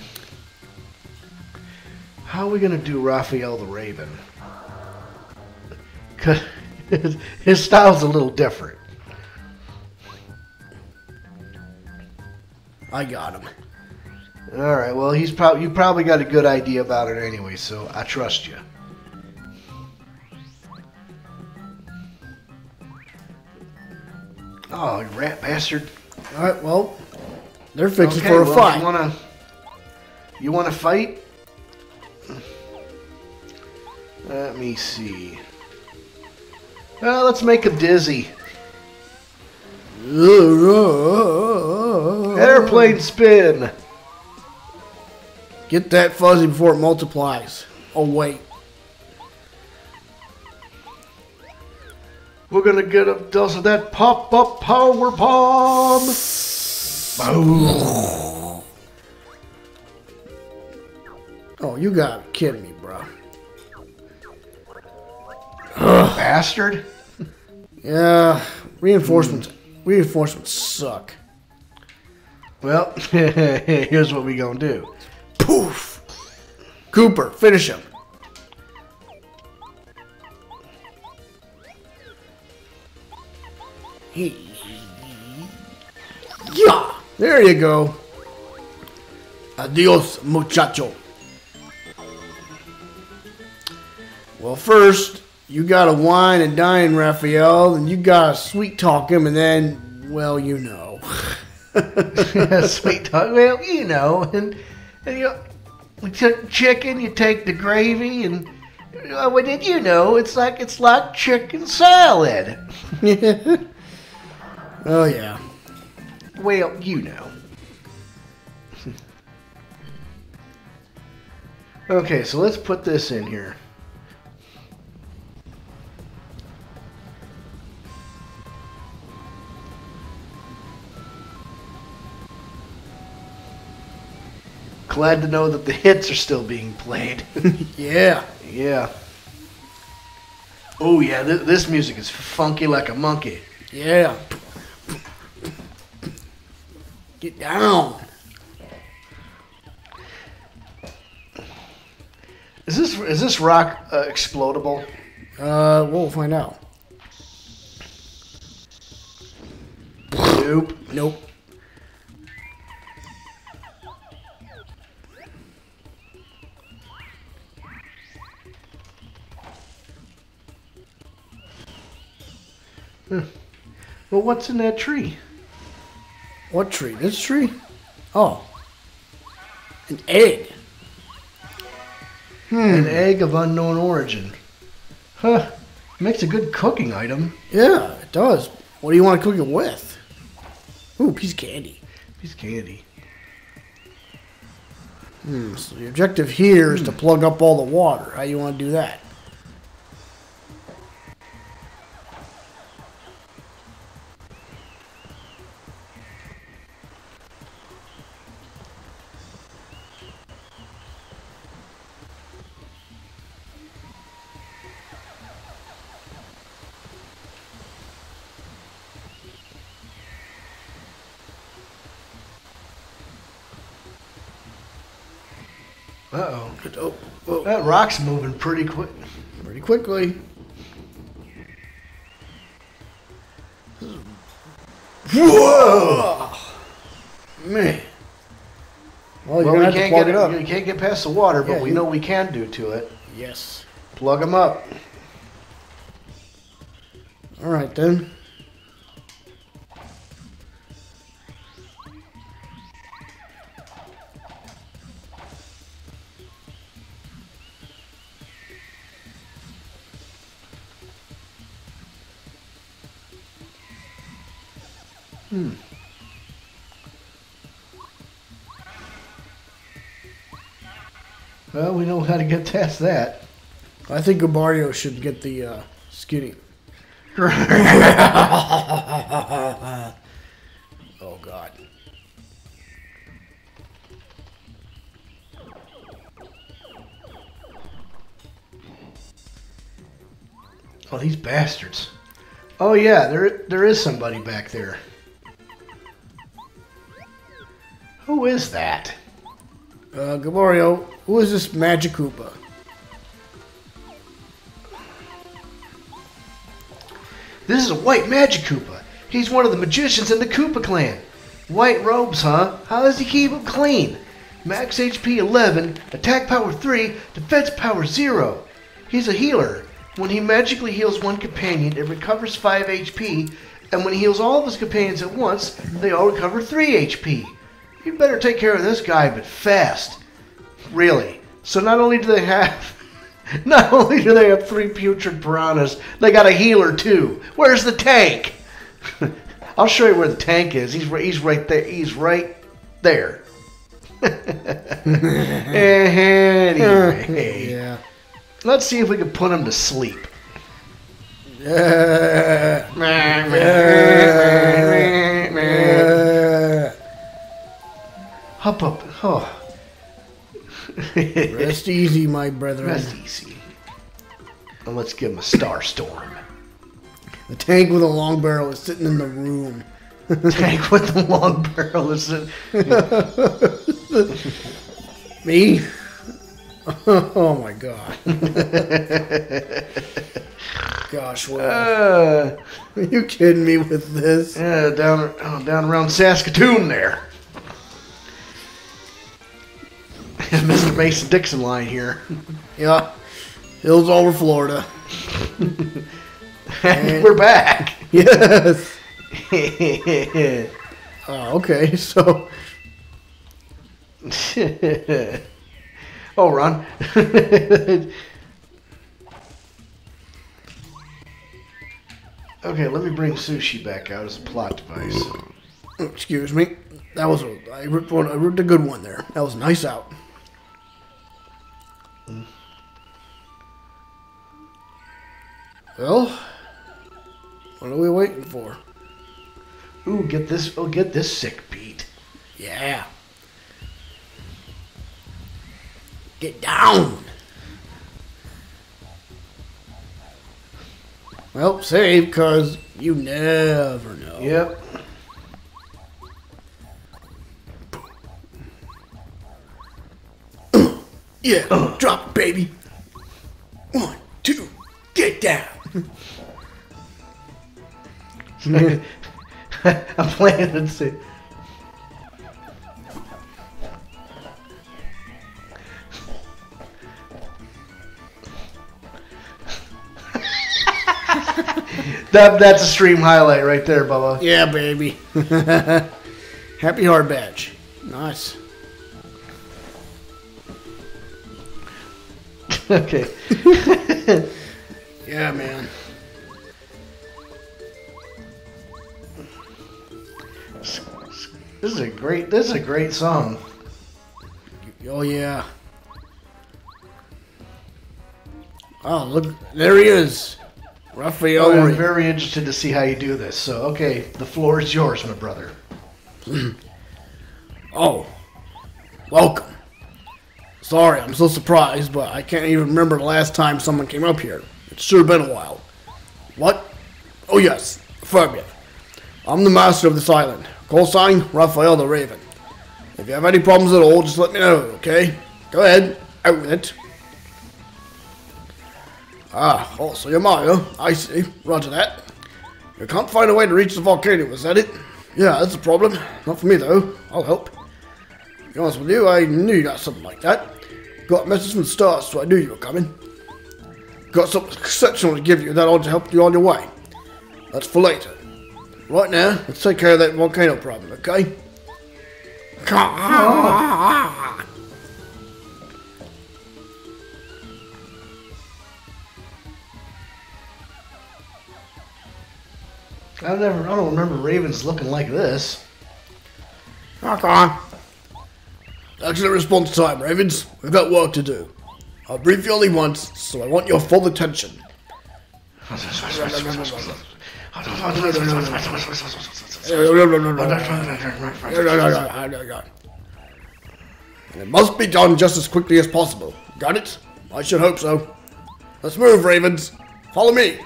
How are we gonna do Raphael the Raven? 'Cause his, his style's a little different. I got him. All right. Well, he's probably you probably got a good idea about it anyway, so I trust you. Oh, you rat bastard! All right, well, they're fixing Okay, for a well, fight. You wanna you wanna fight? Let me see. Well, let's make him dizzy. Airplane spin. Get that fuzzy before it multiplies. Oh, wait. We're gonna get a dose of that pop up power bomb. Boom. Oh, you gotta kidding me, bro. Bastard. Yeah, reinforcements. Reinforcements suck. Well, here's what we gonna do. Poof. Kooper, finish him. Yeah, there you go. Adios, muchacho. Well, first, you gotta wine and dine Raphael, and you gotta sweet talk him, and then, well, you know. Sweet talk. Well, you know, and, and you, we took chicken. You take the gravy, and uh, what did you know? It's like it's like chicken salad. oh yeah. Well, you know. okay, so let's put this in here. Glad to know that the hits are still being played. Yeah. yeah. Oh yeah, th- this music is funky like a monkey. Yeah. Get down. Is this is this rock uh, explodable? Uh, we'll find out. Nope. Nope. Well, what's in that tree? What tree? This tree? Oh. An egg. An egg of unknown origin. Huh. Makes a good cooking item. Yeah, it does. What do you want to cook it with? Ooh, piece of candy. Piece of candy. Hmm, so the objective here is to plug up all the water. How you want to do that? Rock's moving pretty quick. pretty quickly. Whoa! Man. Well, Well, we can't get it up. we can't get past the water, but Yeah, we you- know we can do to it. Yes. Plug them up. All right then. Past that. I think Goombario should get the uh, skinny. Oh God. Oh, these bastards. Oh yeah, there there is somebody back there. Who is that? Uh, Goombario, who is this Magic Koopa? This is a white magic Koopa. He's one of the magicians in the Koopa clan. White robes, huh? How does he keep them clean? Max HP 11, attack power 3, defense power 0. He's a healer. When he magically heals one companion, it recovers 5 HP, and when he heals all of his companions at once, they all recover 3 HP. You better take care of this guy, but fast. Really. So not only do they have not only do they have three putrid piranhas, they got a healer too. Where's the tank? I'll show you where the tank is. He's right, he's right there. He's right there. anyway, Yeah. let's see if we can put him to sleep. Uh, uh, Hop up. Oh. rest easy, my brethren. Rest easy. And let's give him a star storm. The tank with a long barrel is sitting in the room. Tank with the long barrel is it? Me? oh my god. Gosh, well, Uh, are you kidding me with this? yeah, down oh, down around Saskatoon there. Mr. Mason Dixon line here. Yeah. Hills over Florida. And we're back. Yes. Oh, okay. So, oh, Ron. okay, let me bring Sushie back out as a plot device. excuse me. That was a I ripped one. I ripped a good one there. That was nice out. Well, what are we waiting for? Ooh, get this! Oh, get this sick beat. Yeah. Get down. Well, save, because you never know. Yep. Yeah, drop baby. I'm playing and see. that that's a stream highlight right there, Bubba. Yeah, baby. Happy Heart badge. Nice. okay. Yeah, man. This is a great this is a great song. Oh yeah. Oh look, there he is, Raphael. Oh, I'm very interested to see how you do this. So, okay, the floor is yours, my brother. Oh, welcome. Sorry, I'm so surprised, but I can't even remember the last time someone came up here. It's sure been a while. What? Oh yes, affirmative. I'm the master of this island. Call sign Raphael the Raven. If you have any problems at all, just let me know, okay? Go ahead, out with it. Ah, oh, so you're Mario. I see. Roger that. You can't find a way to reach the volcano, is that it? Yeah, that's a problem. Not for me, though. I'll help. To be honest with you, I knew you got something like that. Got a message from the stars, so I knew you were coming. Got something exceptional to give you that ought to help you on your way. That's for later. Right now, let's take care of that volcano problem, okay? I never I don't remember ravens looking like this. Okay. Excellent response time, Ravens. We've got work to do. I'll brief you only once, so I want your full attention. And it must be done just as quickly as possible. Got it? I should hope so. Let's move, Ravens. Follow me.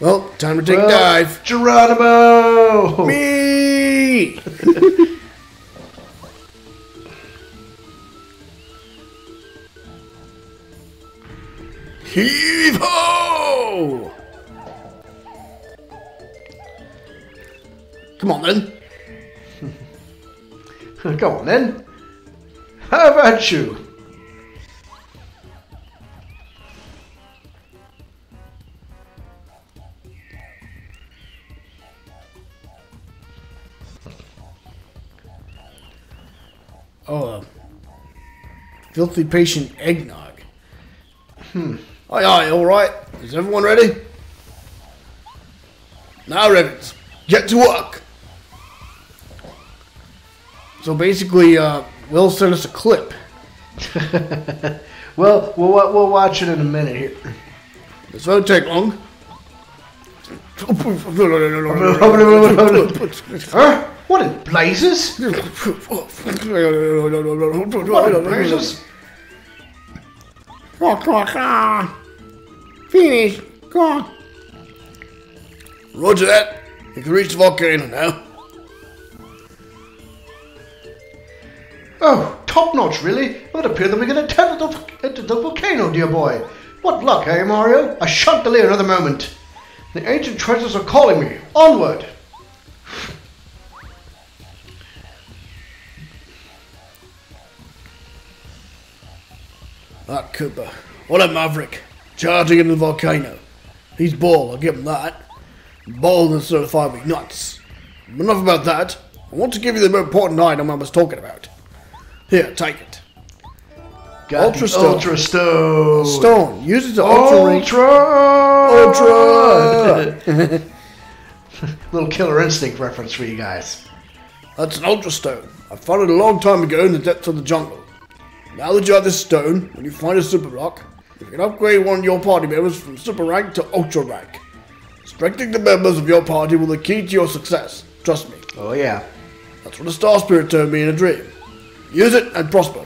Well, time to take a Well, dive. Geronimo! Me! Heave ho! Come on then. Go on then. How about you? Oh, uh, filthy patient eggnog. Hmm. Aye, aye, all right. Is everyone ready? Now, Ravens, get to work. So basically, uh, Will sent us a clip. Well, we'll we'll watch it in a minute here. This won't take long. Huh? What in blazes? What in blazes? Finish. Come on. Roger that. You can reach the volcano now. Oh, top notch, really? It would appear that we can attempt the, the, the volcano, dear boy. What luck, eh, Mario? I shan't delay another moment. The ancient treasures are calling me. Onward! Ah, Kooper. What a maverick. Charging into the volcano. He's bold, I'll give him that. Bold and certifiably nuts. Enough about that. I want to give you the more important item I was talking about. Here, take it. Got Ultra Stone. Ultra Stone. Stone. Use it to ultra range. Ultra. Little Killer Instinct reference for you guys. That's an ultra stone. I found it a long time ago in the depths of the jungle. Now that you have this stone, when you find a super rock, you can upgrade one of your party members from super rank to ultra rank. Strengthening the members of your party will be the key to your success. Trust me. Oh yeah. That's what the Star Spirit told me in a dream. Use it and prosper.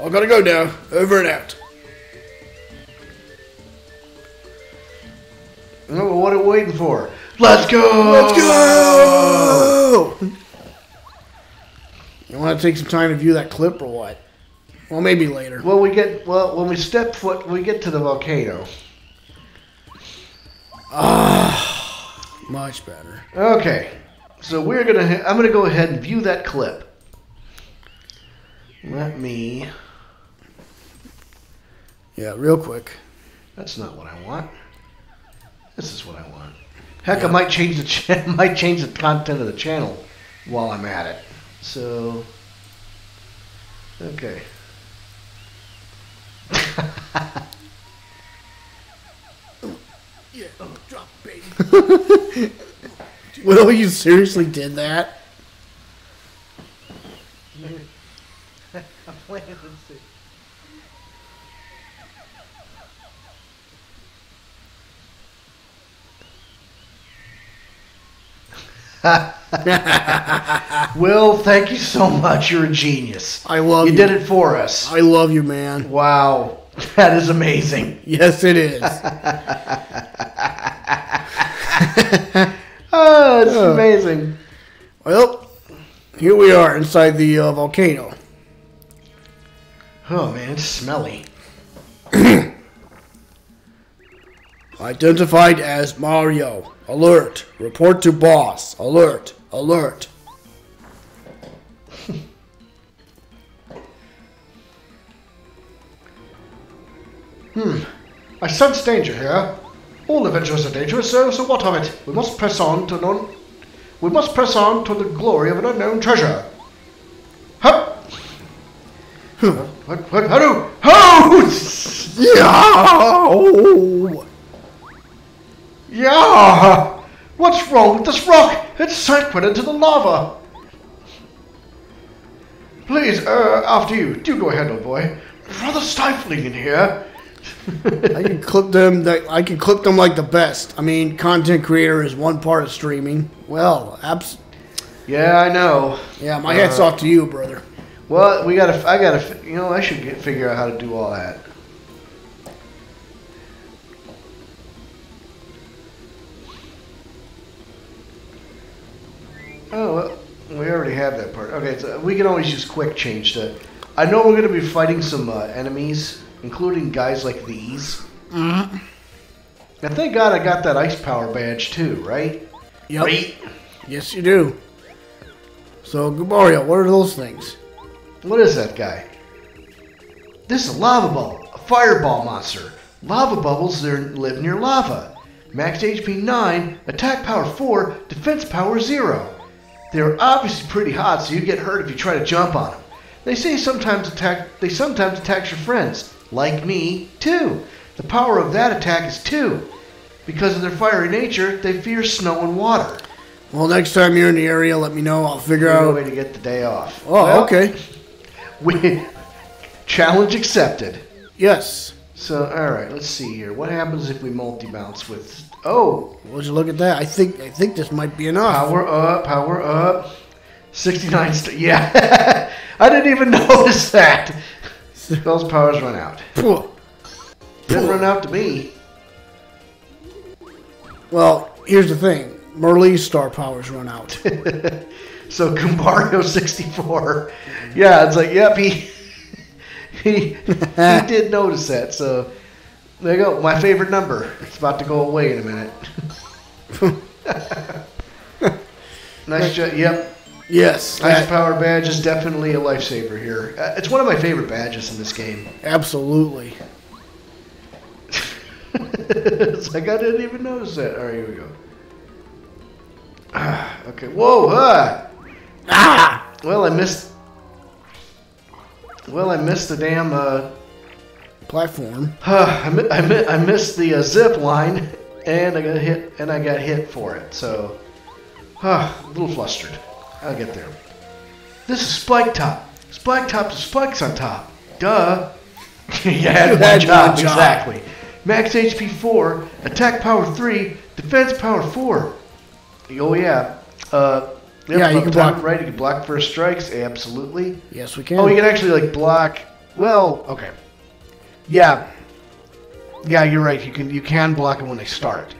I gotta go now. Over and out. Oh, what are we waiting for? Let's go. Let's go! You want to take some time to view that clip or what? Well, maybe later. Well, we get well when we step foot, we get to the volcano. Ah, Much better. Okay, so we're gonna. ha- I'm gonna go ahead and view that clip. Let me. Yeah, real quick. That's not what I want. This is what I want. Heck, I might change the cha- might change the content of the channel while I'm at it. So, okay. Yeah, drop baby. Will, you seriously did that? I'm playing Will, thank you so much. You're a genius. I love you. you. did it for us. I love you, man. Wow, that is amazing. Yes, it is. Oh, it's amazing. well, here we are inside the uh, volcano. Oh man, it's smelly. Identified as Mario. Alert. Report to boss. Alert. Alert. Hmm. I sense danger here. All adventures are dangerous, so, so what of it? We must press on to non. We must press on to the glory of an unknown treasure. Hup! What? What? How do? How? Yeah. Yeah! What's wrong with this rock? It's right into the lava. Please, uh, after you. Do go ahead, old boy. It's rather stifling in here. I can clip them. That I can clip them like the best. I mean, content creator is one part of streaming. Well, abs- yeah, I know. yeah. My hats off to you, brother. Well, we gotta. I gotta. You know, I should get, figure out how to do all that. Oh, well, we already have that part. Okay, so we can always use quick change to. I know we're gonna be fighting some uh, enemies, including guys like these. Mm-hmm. And thank God I got that ice power badge too, right? Yep. Right. Yes, you do. So, Mario, what are those things? What is that guy? This is a lava ball, a fireball monster. Lava bubbles there live near lava. Max HP 9, attack power 4, defense power 0. They're obviously pretty hot, so you get hurt if you try to jump on them. They say sometimes attack they sometimes attack your friends, like me, too. The power of that attack is 2. Because of their fiery nature, they fear snow and water. Well, next time you're in the area, let me know. I'll figure out. way to get the day off. Oh, Well, okay. We challenge accepted. Yes. So, all right, let's see here. What happens if we multi-bounce with? Oh, Would you look at that? I think I think this might be enough. power up, power up. Sixty-nine. St- yeah, I didn't even notice that. Those powers run out. Didn't run out to me. Well, here's the thing. Merle's star powers run out. So Goombario sixty-four. Yeah, it's like, yep, he he he did notice that. So there you go. My favorite number. It's about to go away in a minute. nice job. Yep. yes, Ice that- Power badge is definitely a lifesaver here. Uh, It's one of my favorite badges in this game. absolutely. it's like I didn't even notice that. All right, here we go. Ah, okay. Whoa! Ah! Ah! Well, I missed. Well, I missed the damn. Uh, Platform. I, mi- I, mi- I missed the uh, zip line, and I got hit, and I got hit for it. So, a little flustered. I'll get there. This is Spike Top. Spike Top to spikes on top. Duh. you had one had job, job. exactly. Max HP 4, attack power 3, defense power 4. Oh, yeah. Uh, yep, Yeah, you can block- Right, you can block first strikes. Absolutely. Yes, we can. Oh, you can actually like block. Well, okay. Yeah. Yeah, you're right. You can you can block them when they start.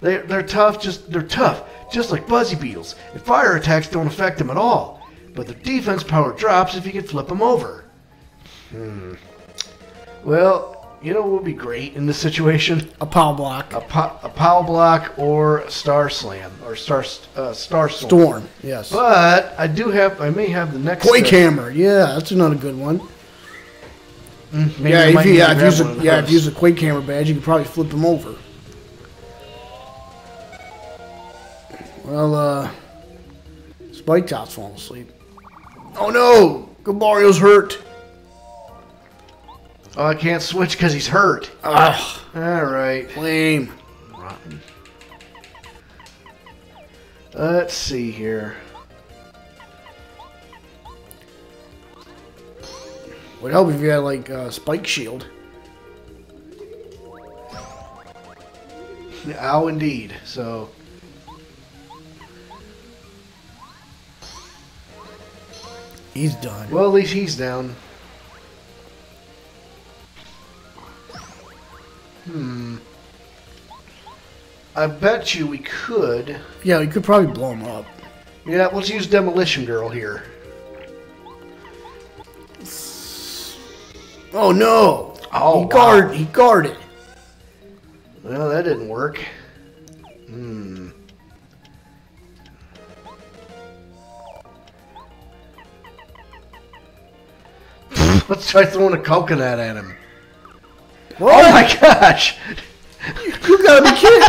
They they're tough. Just they're tough. Just like Buzzy Beetles. And fire attacks don't affect them at all. But their defense power drops if you can flip them over. Hmm. Well, you know what would be great in this situation? a power block. A, po- a power block or a star slam or star uh, star storm. Storm. Yes. But I do have. I may have the next. Quake uh, hammer. Yeah, that's another good one. Maybe yeah, if you, yeah, if you use a, yeah, if you use a quake hammer badge, you could probably flip them over. Well, uh, Spike Top's falling asleep. Oh no, Goombario's hurt. Oh, I can't switch because he's hurt. Ugh, All right. lame. Rotten. Let's see here. Would help if you had like uh, Spike Shield. Ow, indeed. So, He's done. well, at least he's down. Hmm. I bet you we could. Yeah, we could probably blow him up. Yeah, let's use Demolition Girl here. Oh no! Oh, he wow. guard. He guarded. Well, that didn't work. Hmm. Let's try throwing a coconut at him. What? Oh my gosh! You gotta be kidding!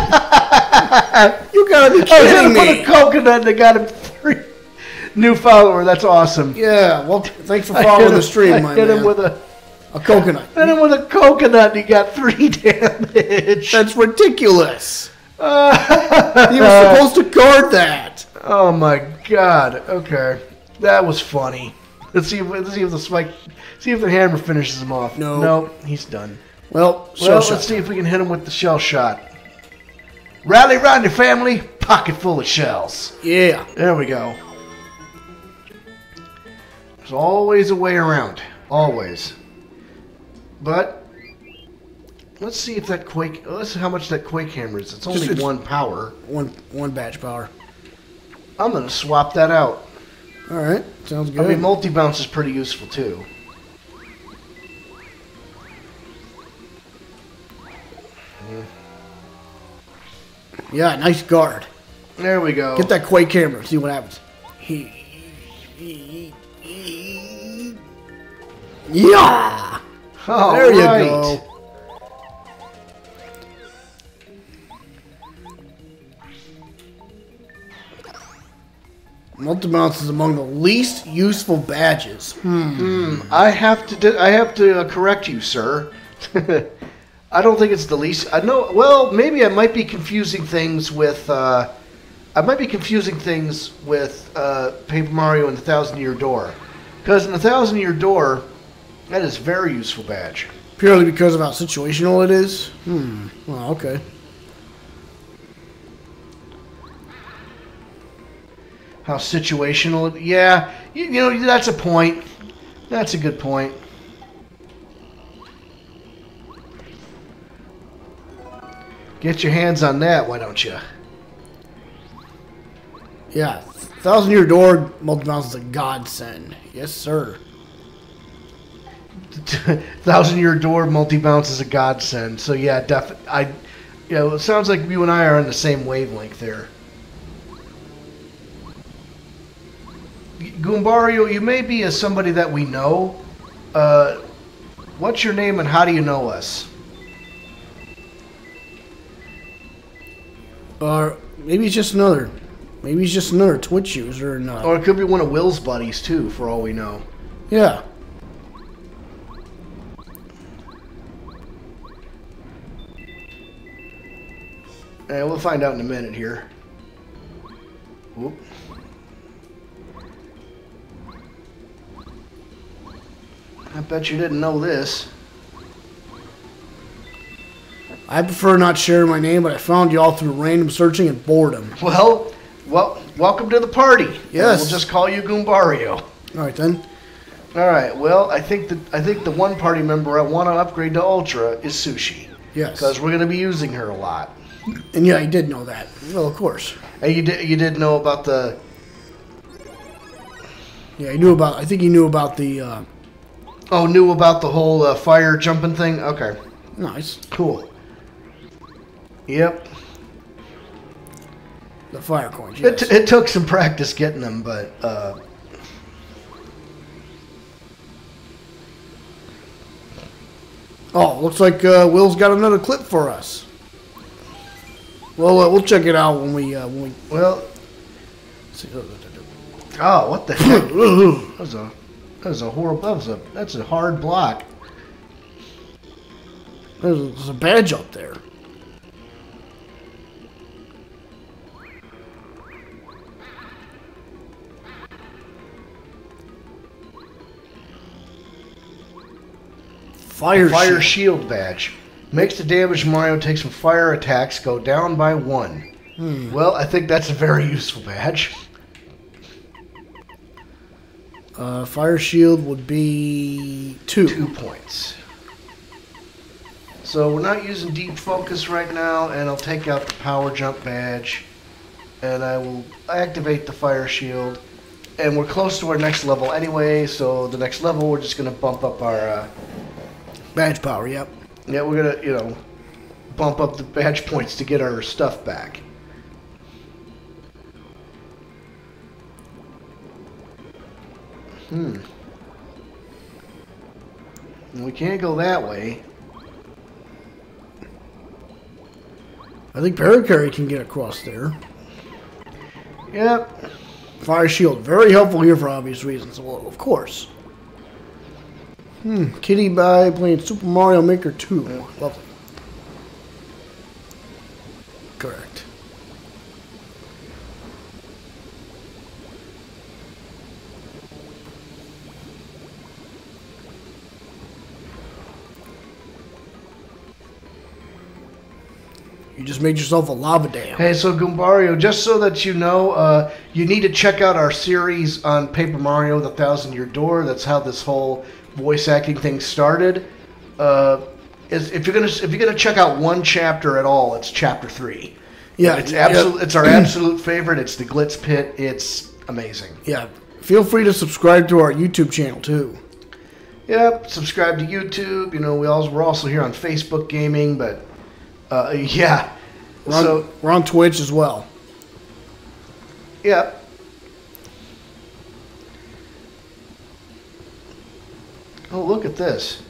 you gotta be I was kidding gonna put a coconut and it got him three new follower. That's awesome. Yeah, well, thanks for I following hit the stream, I my hit man. him with a a coconut. hit him with a coconut and he got three damage. That's ridiculous. Uh, He was supposed to guard that. Oh my god. Okay. That was funny. Let's see if let's see if the spike see if the hammer finishes him off. No. Nope, he's done. Well, Well, let's shot. see if we can hit him with the shell shot. Rally round your family, pocket full of shells. Yeah. There we go. There's always a way around. Always. But let's see if that quake let's see how much that quake hammer is. It's only Just- one power. One one badge power. I'm gonna swap that out. All right. Sounds good. I mean, multi bounce is pretty useful too. yeah, nice guard. There we go. Get that quake hammer. See what happens. Yeah. Oh, there you right. go. Multi bounce is among the least useful badges. Hmm. I have to. I have to uh, correct you, sir. I don't think it's the least. I know. Well, maybe I might be confusing things with. Uh, I might be confusing things with uh, Paper Mario and the Thousand Year Door, because in the Thousand Year Door, that is very useful badge. Purely because of how situational it is. Hmm. Well, okay. How situational? It, yeah, you, you know that's a point. That's a good point. Get your hands on that, why don't you? Yeah. Thousand Year Door multi is a godsend. Yes, sir. Thousand Year Door multi bounce is a godsend. So yeah, def- I, you know, it sounds like you and I are on the same wavelength there. Goombario, you may be as somebody that we know. Uh, what's your name and how do you know us? Or maybe it's just another. Maybe it's just another Twitch user. or not. Or it could be one of Will's buddies too, for all we know. yeah. Yeah, we'll find out in a minute here. Whoop. I bet you didn't know this. I prefer not sharing my name, but I found you all through random searching and boredom. Well, well, welcome to the party. Yes. We'll just call you Goombario. All right then. All right. Well, I think the I think the one party member I want to upgrade to Ultra is Sushie Yes. because we're going to be using her a lot. And yeah, I did know that. Well, of course. And you did you did know about the Yeah, he knew about. I think he knew about the. Uh, oh knew about the whole uh, fire jumping thing. Okay, nice. cool. Yep. The fire coins. It, Yes. it took some practice getting them, but uh, oh, looks like uh, Will's got another clip for us. Well, uh, we'll check it out when we uh, when we. well, See. oh, what the heck? that was a that was a horrible. That was a that's a hard block. There's a, there's a badge up there. Fire, Fire shield. shield badge makes the damage Mario takes from fire attacks go down by one. Well, I think that's a very useful badge. Uh, fire shield would be two. Two points. So we're not using deep focus right now, and I'll take out the power jump badge, and I will activate the fire shield. And we're close to our next level anyway, so the next level we're just gonna bump up our. Uh, Badge power. Yep. Yeah, we're gonna you know bump up the badge points to get our stuff back. Hmm. We can't go that way. I think Parakarry can get across there. Yep. Fire shield, very helpful here for obvious reasons. Well, of course. Hmm. Kitty by playing Super Mario Maker 2. Lovely. Correct. You just made yourself a lava dam. Hey, so Goombario, just so that you know, uh, you need to check out our series on Paper Mario: The Thousand Year Door. That's how this whole voice acting thing started. Uh, is, if you're gonna if you're gonna check out one chapter at all, it's chapter three. Yeah, it's yeah. absolute. It's our absolute favorite. It's the Glitz Pit. It's amazing. Yeah. Feel free to subscribe to our YouTube channel too. Yep. Subscribe to YouTube. You know, we also we're also here on Facebook Gaming, but uh, yeah. We're on, So we're on Twitch as well. Yep. Oh, look at this.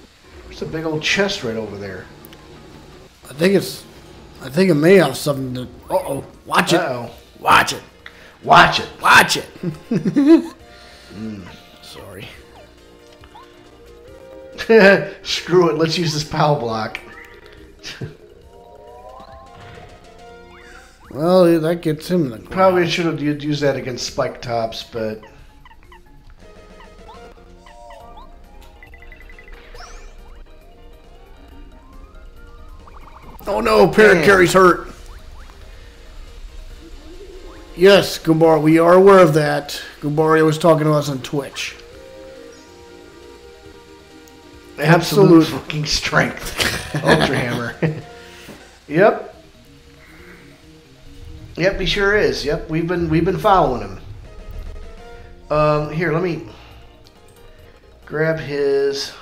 There's a big old chest right over there. I think it's. I think it may have something to. Uh oh. Watch it. Uh-oh. Watch it. Watch it. Watch it. Sorry. Screw it. Let's use this POW block. Well, that gets him the. Probably should have used that against spike tops, but Oh no, Parakarry's hurt. Yes, Gumbar, we are aware of that. Goombario was talking to us on Twitch. absolute Absolute. fucking strength. Ultra Hammer. yep. Yep, he sure is. Yep, we've been we've been following him. Um, here, let me grab his.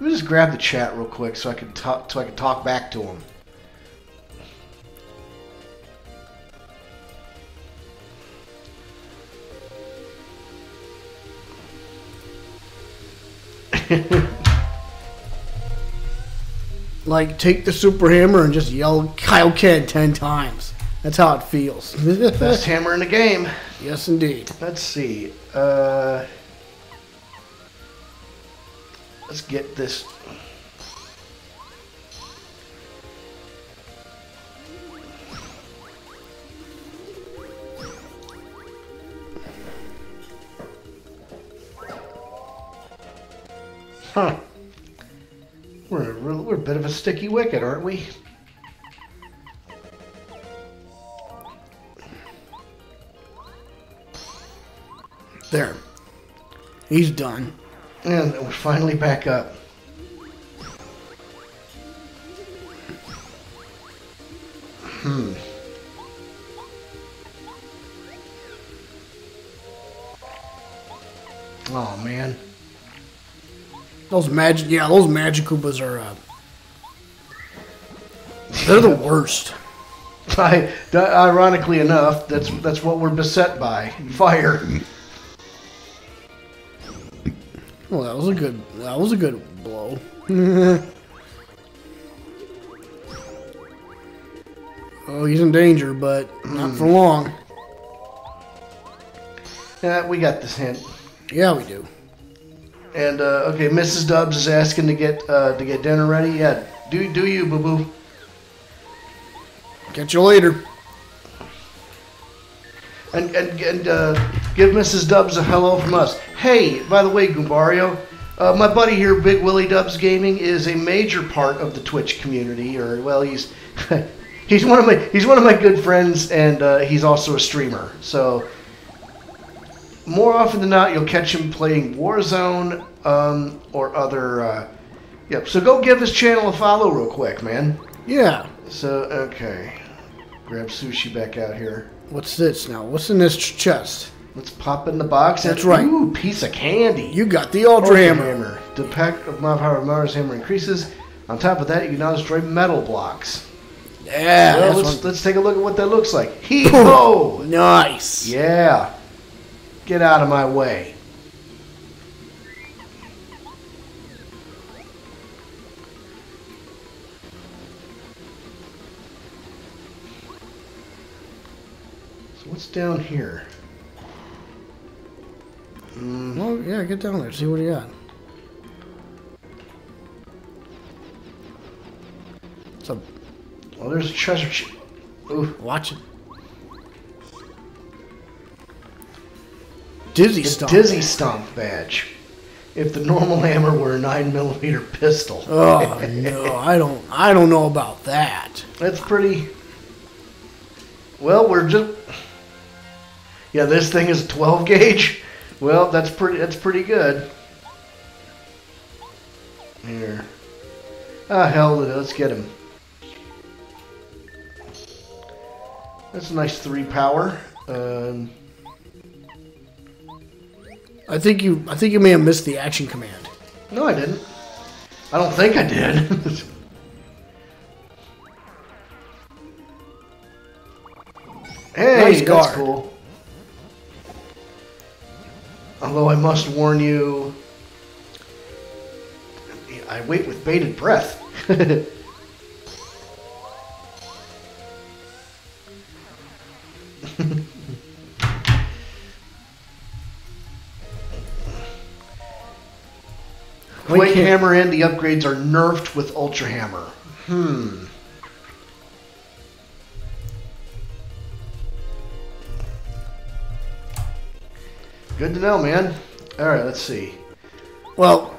Let me just grab the chat real quick so I can talk so I can talk back to him. Like, take the super hammer and just yell Kyle Ked ten times. That's how it feels. Best hammer in the game. yes, indeed. Let's see. Uh, let's get this. Huh. We're, we're, we're a bit of a sticky wicket, aren't we? There. He's done. And we're finally back up. Hmm. Oh man. Those magic, yeah, those magic Koopas are. Uh, they're the worst. I, ironically enough, that's that's what we're beset by. Fire. Well, that was a good. That was a good blow. oh, he's in danger, but not for long. Yeah, we got this hint. Yeah, we do. And uh, okay, Mrs. Dubs is asking to get uh, to get dinner ready. Yeah, do do you, boo boo? Catch you later. And and and uh, give Mrs. Dubs a hello from us. Hey, by the way, Goombario, uh, my buddy here, Big Willie Dubs Gaming, is a major part of the Twitch community. Or well, he's he's one of my he's one of my good friends, and uh, he's also a streamer. So more often than not, you'll catch him playing Warzone um, or other. Uh, yep. So go give his channel a follow real quick, man. Yeah. So okay, grab Sushie back out here. What's this now? What's in this chest? Let's pop in the box. That's right. Ooh, piece of candy. You got the Ultra Hammer. The pack of my power of Mars hammer increases. On top of that, you can now destroy metal blocks. Yeah. well, let's one- let's take a look at what that looks like. Hee ho! Nice. Yeah. Get out of my way. So what's down here? Mm, Well, yeah, get down there. See what you got. So, well, there's a treasure chest. Ooh, watch it. Dizzy stuff. Dizzy Stomp badge. If the normal hammer were a 9mm pistol. Oh no, I don't. I don't know about that. That's pretty. Well, we're just. Yeah, this thing is 12 gauge. Well, that's pretty. That's pretty good. Here. Ah, hell, let's get him. That's a nice three power. Um, I think you. I think you may have missed the action command. no, I didn't. I don't think I did. hey, Nice that's guard. cool. Although I must warn you, I wait with bated breath. Hammer. Hammer and the upgrades are nerfed with Ultra Hammer. Hmm. Good to know, man. All right, let's see. Well,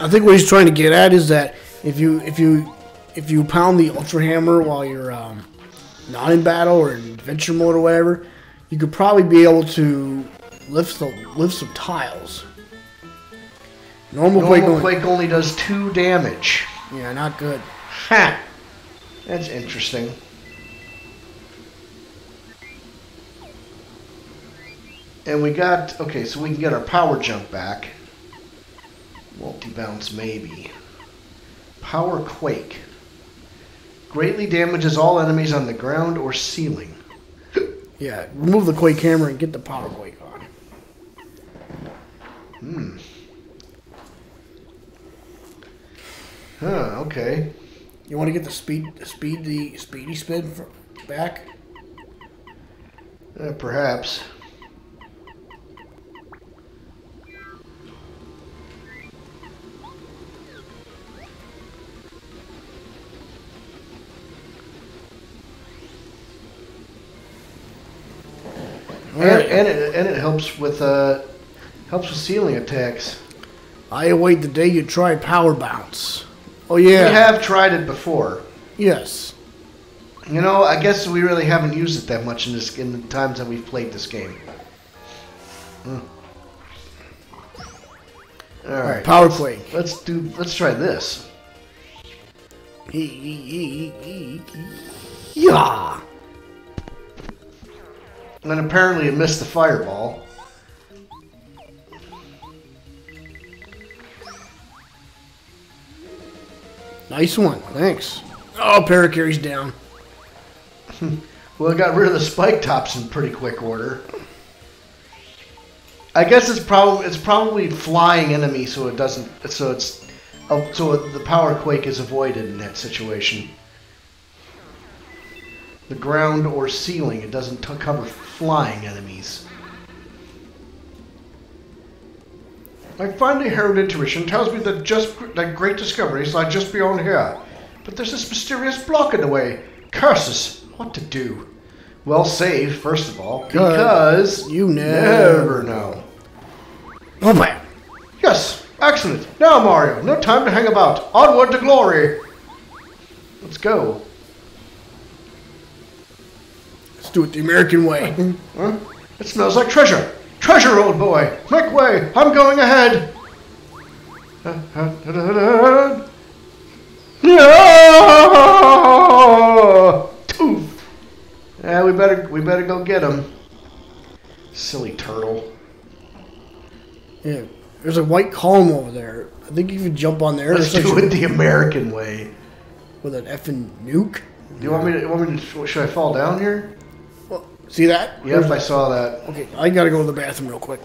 I think what he's trying to get at is that if you if you if you pound the ultra hammer while you're um, not in battle or in adventure mode or whatever, you could probably be able to lift the lift some tiles. Normal, Quake only- Quake only does two damage. Yeah, not good. Ha! That's interesting. And we got okay, so we can get our power jump back. Multi bounce maybe. Power quake. Greatly damages all enemies on the ground or ceiling. Yeah, remove the quake hammer and get the power quake on. Hmm. Huh, okay. You want to get the speed the speed the speedy spin for, back? Uh, perhaps. And, and it and it helps with uh helps with ceiling attacks. I await the day you try power bounce. Oh yeah, We have tried it before. yes. You know, I guess we really haven't used it that much in this in the times that we've played this game. Hmm. All right, Power quake. let's do. Let's try this. Yeah. And then apparently, it missed the fireball. Nice one. Thanks. Oh, Parakarry's down. Well, it got rid of the spike tops in pretty quick order. I guess it's probably it's probably flying enemy, so it doesn't. So it's oh, so the power quake is avoided in that situation. The ground or ceiling, it doesn't t- cover flying enemies. My finely honed intuition tells me that just that great discoveries lie just beyond here. But there's this mysterious block in the way. Curses! What to do? Well saved, first of all, because you never never know. Oh, bam. Yes, excellent. Now, Mario, no time to hang about. Onward to glory. Let's go. Let's do it the American way. Huh? It smells like treasure. Treasure, old boy. Make way. I'm going ahead. No! Yeah, we better we better go get him. Silly turtle. Yeah. There's a white column over there. I think you can jump on there. Let's do it the American way. with an effing nuke. Do you want me to? Want me to? Should I fall down here? See that? Yep, I saw that. Okay, I gotta go to the bathroom real quick.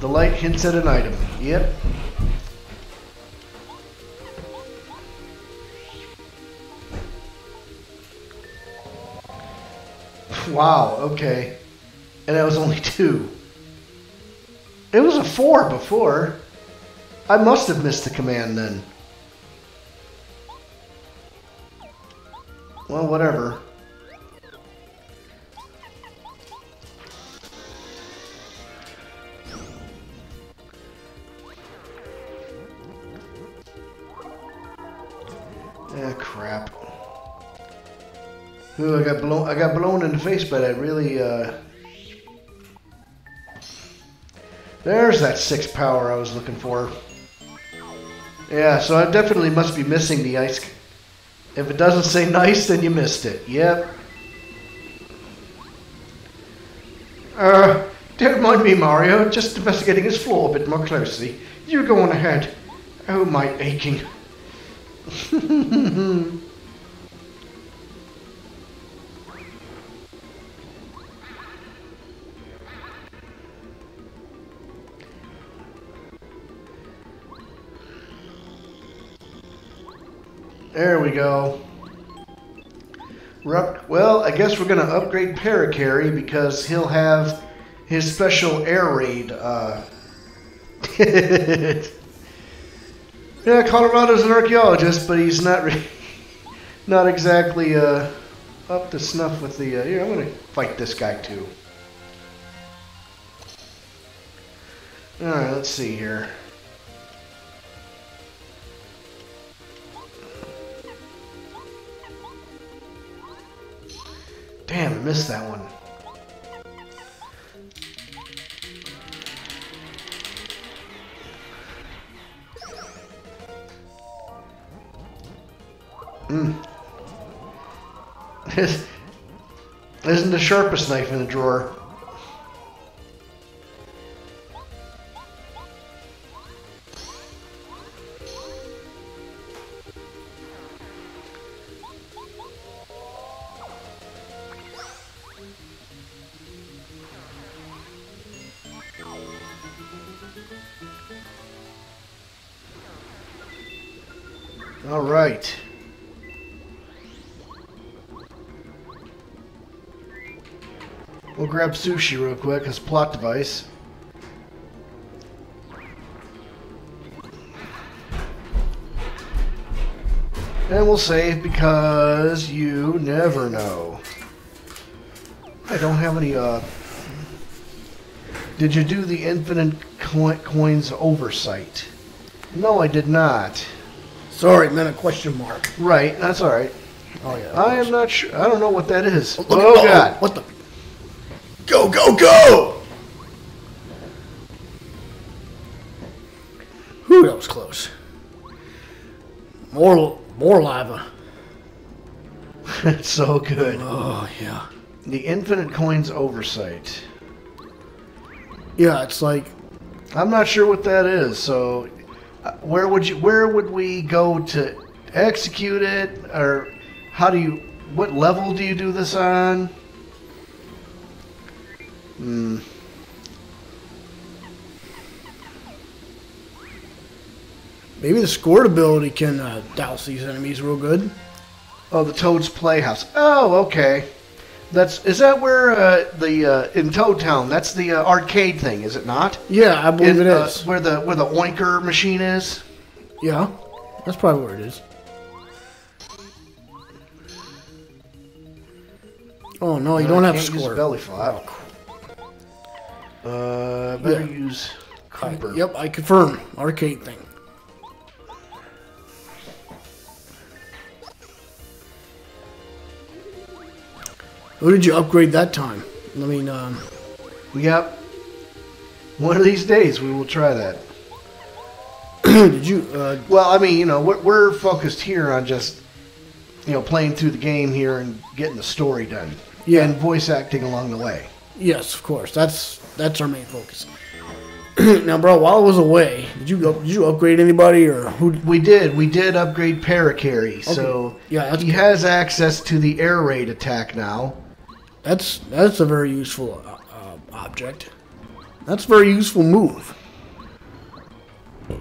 The light hints at an item. Yep. Wow, okay. And that was only two. It was a four before. I must have missed the command then. Well, whatever. Ah, crap. Ooh, I got blown. I got blown in the face by that really. Uh... There's that six power I was looking for. Yeah, so I definitely must be missing the ice. If it doesn't say nice, then you missed it. Yep. Uh, don't mind me, Mario. Just investigating his floor a bit more closely. You go on ahead. Oh, my aching. There we go. Well, I guess we're going to upgrade Parakarry because he'll have his special air raid. Uh, yeah, Kolorado's an archaeologist, but he's not not exactly uh, up to snuff with the. Uh, here, I'm going to fight this guy too. All right, let's see here. Damn, I missed that one. Mm. Isn't the sharpest knife in the drawer? Grab Sushie real quick as plot device. And we'll save because you never know. I don't have any, uh... Did you do the infinite co- coins oversight? No, I did not. Sorry, meant a question mark. Right, that's alright. Oh yeah. I am not sure. I don't know what that is. Oh, at- God. What the? Go go go! Whew, that was close. More more lava. It's so good. Oh yeah. The infinite coins oversight. Yeah, it's like I'm not sure what that is. So, uh, where would you? Where would we go to execute it, or how do you? What level do you do this on? Hmm. maybe the squirt ability can uh, douse these enemies real good. Oh, the Toad's Playhouse. Oh, okay. That's is that where uh, the uh, in Toad Town? That's the uh, arcade thing, is it not? Yeah, I believe it uh, where the where the Oinker machine is. yeah, that's probably where it is. Oh no, you Uh, don't have can't use squirt. belly flop. Uh, better Yeah. use Kooper. yep, I confirm. Arcade thing. Who did you upgrade that time? I mean, um, Yep. One of these days we will try that. did you? Uh, Well, I mean, you know, we're, we're focused here on just, you know, playing through the game here and getting the story done. Yeah. And voice acting along the way. yes, of course. That's that's our main focus. now, bro, while I was away, did you did you upgrade anybody or who? We did. We did upgrade Parakarry, so Yeah, he has access to the air raid attack now. That's that's a very useful uh, uh, object. That's a very useful move.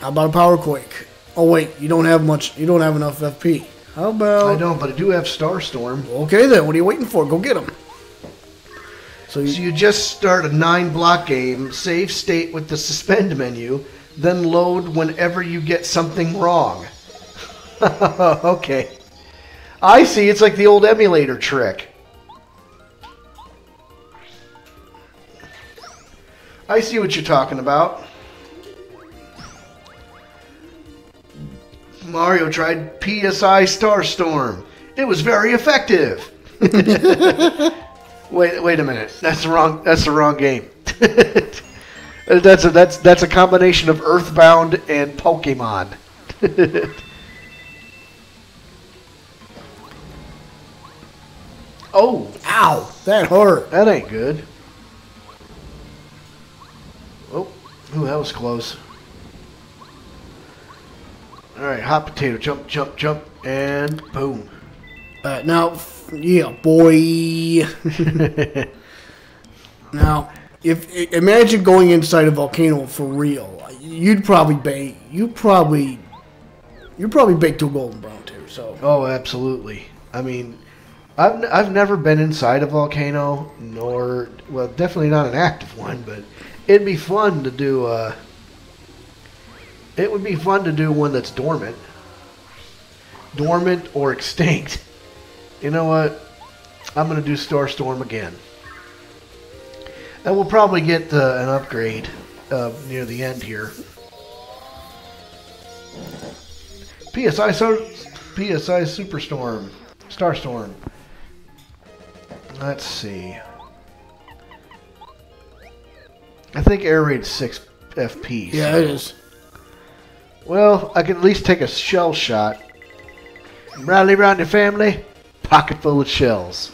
How about a power quake? Oh wait, you don't have much. You don't have enough FP. How about? I don't, but I do have Starstorm. Okay then, what are you waiting for? Go get him. So So you, you just start a nine block game, save state with the suspend menu, then load whenever you get something wrong. okay. I see, it's like the old emulator trick. I see what you're talking about. Mario tried PSI Starstorm. It was very effective. Wait, wait a minute. That's the wrong. That's the wrong game. that's a that's that's a combination of Earthbound and Pokemon. oh, ow, that hurt. that ain't good. Oh, that was close. All right, hot potato, jump, jump, jump, and boom. Uh, now, yeah, boy. now, if imagine going inside a volcano for real, you'd probably bake. You probably, you probably bake to a golden brown too. So Oh, absolutely. I mean, I've, n- I've never been inside a volcano, nor, well, definitely not an active one, but it'd be fun to do, uh, it would be fun to do one that's dormant. Dormant or extinct. You know what? I'm going to do Starstorm again. And we'll probably get uh, an upgrade uh, near the end here. PSI so PSI Superstorm, Starstorm. Let's see. I think air raid's six FP. yeah, so- it is. Well, I can at least take a shell shot. Rally round your family, pocket full of shells.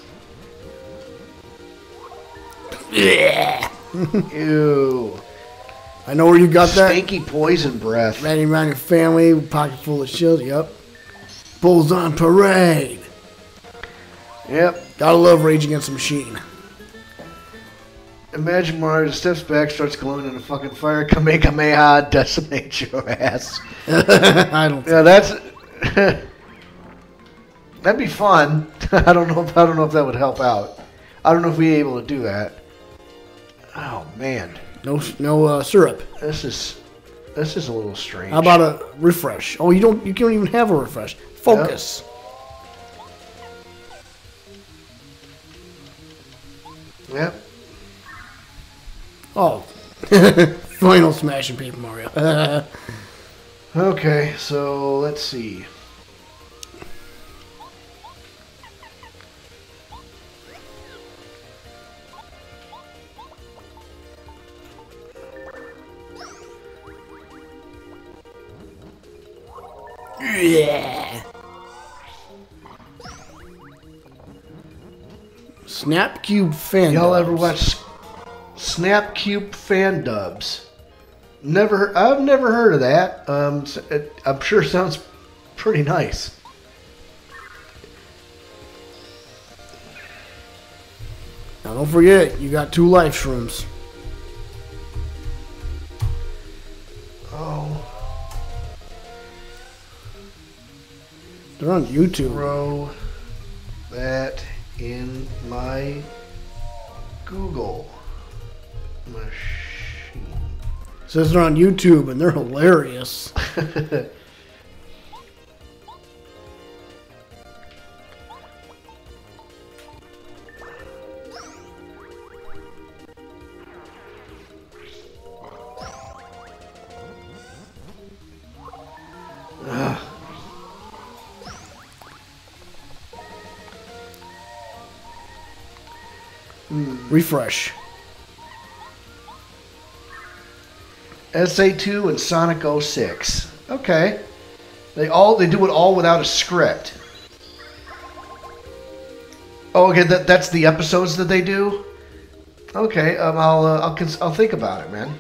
Ew. I know where you got that. Stinky poison breath. Running around your family, pocket full of shells. Yep. Bulls on parade. Yep. Gotta love Rage Against the Machine. Imagine Mario steps back, starts glowing in a fucking fire, Kamehameha, decimate your ass. I don't. Yeah, that's That'd be fun. I don't know. If, I don't know if that would help out. I don't know if we'd be able to do that. Oh man, No, no uh, syrup. this is this is a little strange. How about a refresh? Oh, you don't. You don't even have a refresh. Focus. Yep. Oh, final smashing Paper Mario. Okay, so let's see. yeah. Snap Cube fan. Y'all ever watch Snap Cube fan dubs? Never. I've never heard of that. Um, it, I'm sure it sounds pretty nice. Now don't forget, you got two life shrooms. Oh, They're on YouTube. throw that in my Google machine. says they're on YouTube and they're hilarious. Refresh. SA2 and Sonic 06. Okay. They all they do it all without a script. Oh, okay. That that's the episodes that they do. Okay. Um, I'll uh, I'll cons- I'll think about it, man.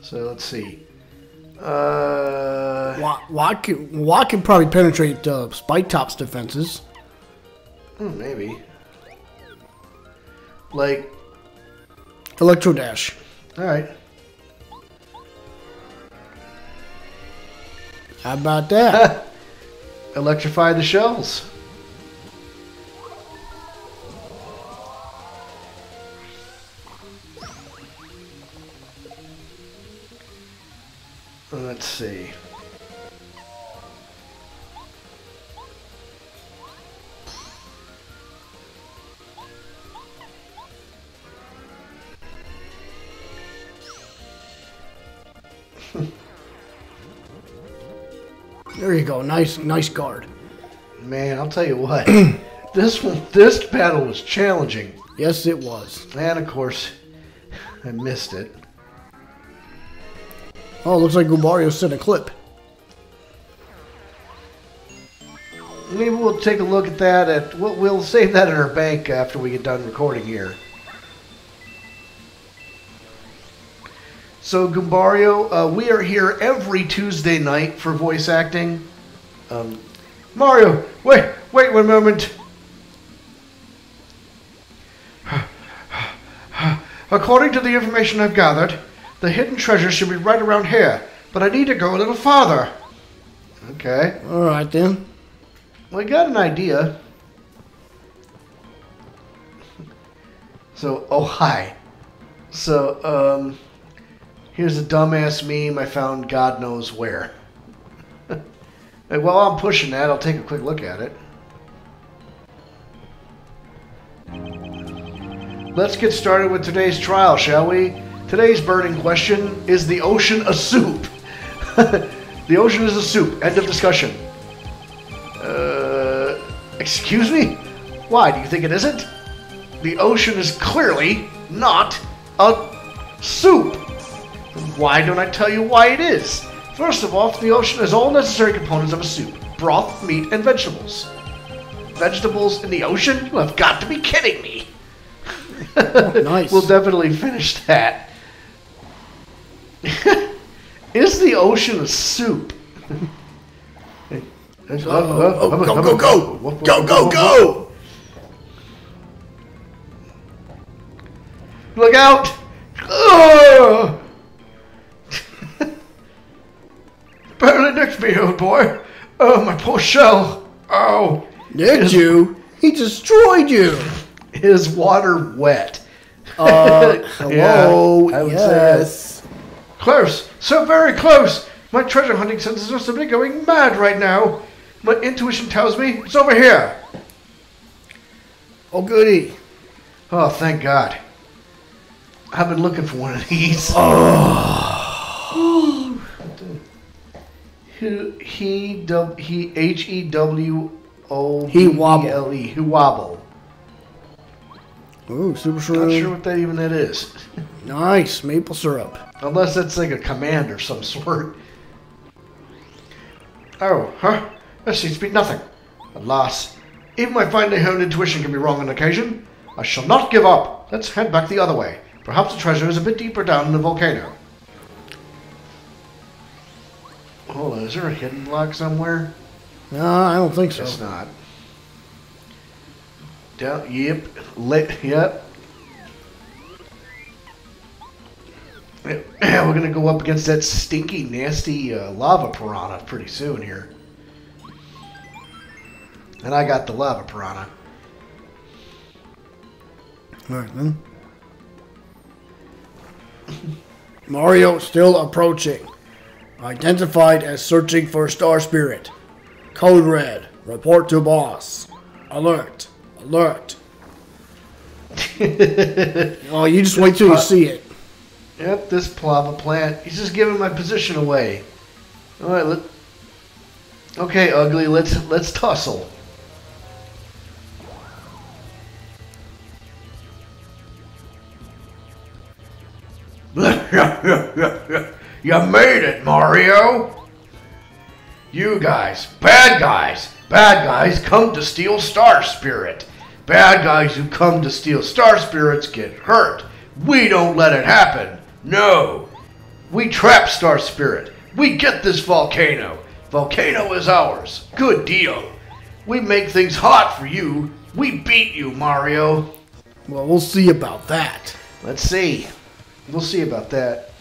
So let's see. Uh, Watt, Watt, can, Watt can probably penetrate uh, Spike Top's defenses. hmm, maybe. Like, Electro Dash. all right. How about that? Electrify the shells. Let's see. there you go. Nice, nice guard. Man, I'll tell you what. this one, this battle was challenging, Yes, it was. and of course, I missed it. Oh, looks like Goombario sent a clip. Maybe we'll take a look at that. At we'll, we'll save that in our bank after we get done recording here. So Goombario, uh, we are here every Tuesday night for voice acting. Um, Mario, wait, wait one moment. According to the information I've gathered, the hidden treasure should be right around here, but I need to go a little farther. Okay. All right then. Well, I got an idea. So, oh, hi. So, um, here's a dumbass meme I found God knows where. Hey, While I'm pushing that, I'll take a quick look at it. Let's get started with today's trial, shall we? Today's burning question is the ocean a soup? the ocean is a soup. End of discussion. Uh, excuse me? Why, do you think it isn't? The ocean is clearly not a soup. Why don't I tell you why it is? First of all, the ocean has all necessary components of a soup broth, meat, and vegetables. Vegetables in the ocean? You have got to be kidding me. Oh, nice. we'll definitely finish that. is the ocean a soup? oh, oh go, go, go. Go, go, go. Look out! Ugh! Barely next me, old boy. Oh, my poor shell. Oh, Did you? He destroyed you. His water wet? Uh, hello. Yeah, I would say yes. Close, so very close. My treasure hunting senses are simply going mad right now. My intuition tells me it's over here. Oh, goody. Oh, thank God. I've been looking for one of these. He he dub he H E W O He wobble. L E who wobble. Ooh, super Not sure what that even that is, Nice maple syrup. unless that's like a command or some sort. Oh, huh? That seems to be nothing. Alas, even my finely honed intuition can be wrong on occasion. I shall not give up. Let's head back the other way. Perhaps the treasure is a bit deeper down in the volcano. Hold on, is there a hidden block somewhere? No, I don't think so. It's not. Down, yep, yep. Yeah, we're gonna go up against that stinky, nasty uh, lava piranha pretty soon here. And I got the lava piranha. All right, then. Mario still approaching. Identified as searching for Star Spirit. Code Red. Report to boss. Alert. Alert. oh, you just wait till you see it. Yep, this plava plant. He's just giving my position away. All right, let. Okay, ugly. Let's let's tussle. you made it, Mario. You guys, bad guys, bad guys come to steal Star Spirit. Bad guys who come to steal Star Spirits get hurt. We don't let it happen. No. We trap Star Spirit. We get this volcano. Volcano is ours. Good deal. We make things hot for you. We beat you, Mario. Well, we'll see about that. Let's see. We'll see about that.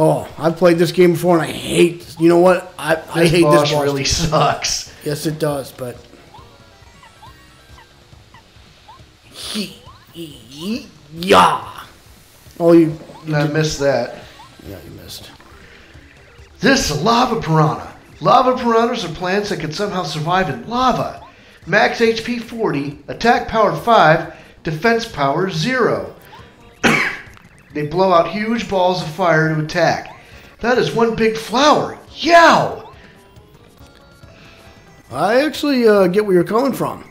Oh, I've played this game before and I hate. You know what? I, I This hate boss this boss. really sucks. Yes, it does, but. He, he, yeah. Oh, you. I missed that. Yeah, you missed. This is lava piranha. Lava piranhas are plants that can somehow survive in lava. Max HP 40, attack power 5, defense power 0. they blow out huge balls of fire to attack. That is one big flower. Yow! I actually uh, get where you're coming from.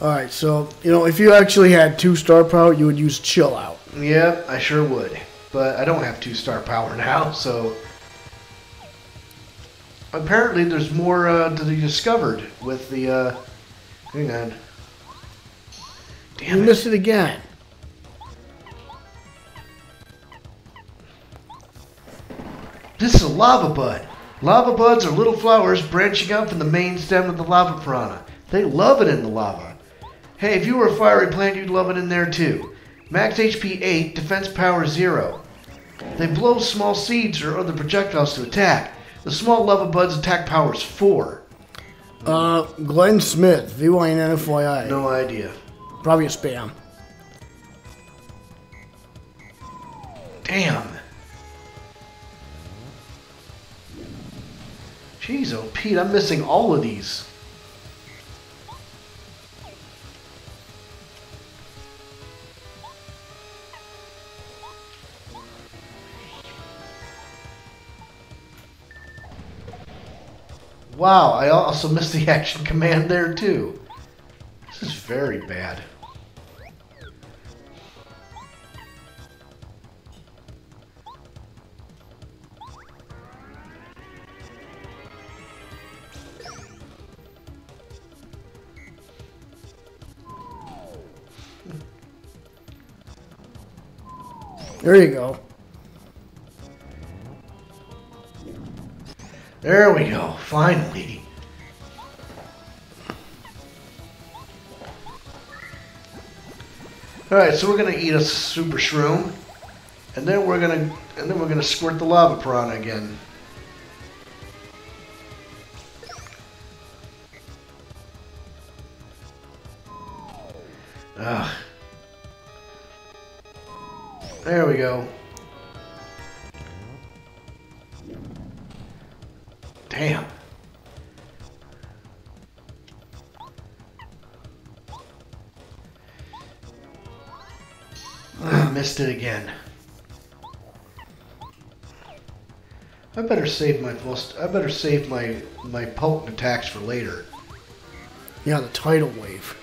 All right, so you know if you actually had two star power, you would use chill out. Yeah, I sure would. But I don't have two star power now, so. Apparently, there's more uh, to be discovered with the. Uh... Hang on. You Damn it. missed it again. This is a lava bud. Lava buds are little flowers branching out from the main stem of the lava piranha. They love it in the lava. Hey, if you were a fiery plant, you'd love it in there too. Max HP 8, defense power 0. They blow small seeds or other projectiles to attack. The small lava buds attack powers 4. Uh, Glenn Smith, VYN FYI. No idea. Probably a spam. Damn. Jeez, oh Pete, I'm missing all of these. Wow, I also missed the action command there too. This is very bad. There you go. There we go, finally. All right, so we're gonna eat a super shroom, and then we're gonna and then we're gonna squirt the lava piranha again. Ugh. There we go. Damn. I missed it again. I better save my. I better save my my potent attacks for later. Yeah, the tidal wave.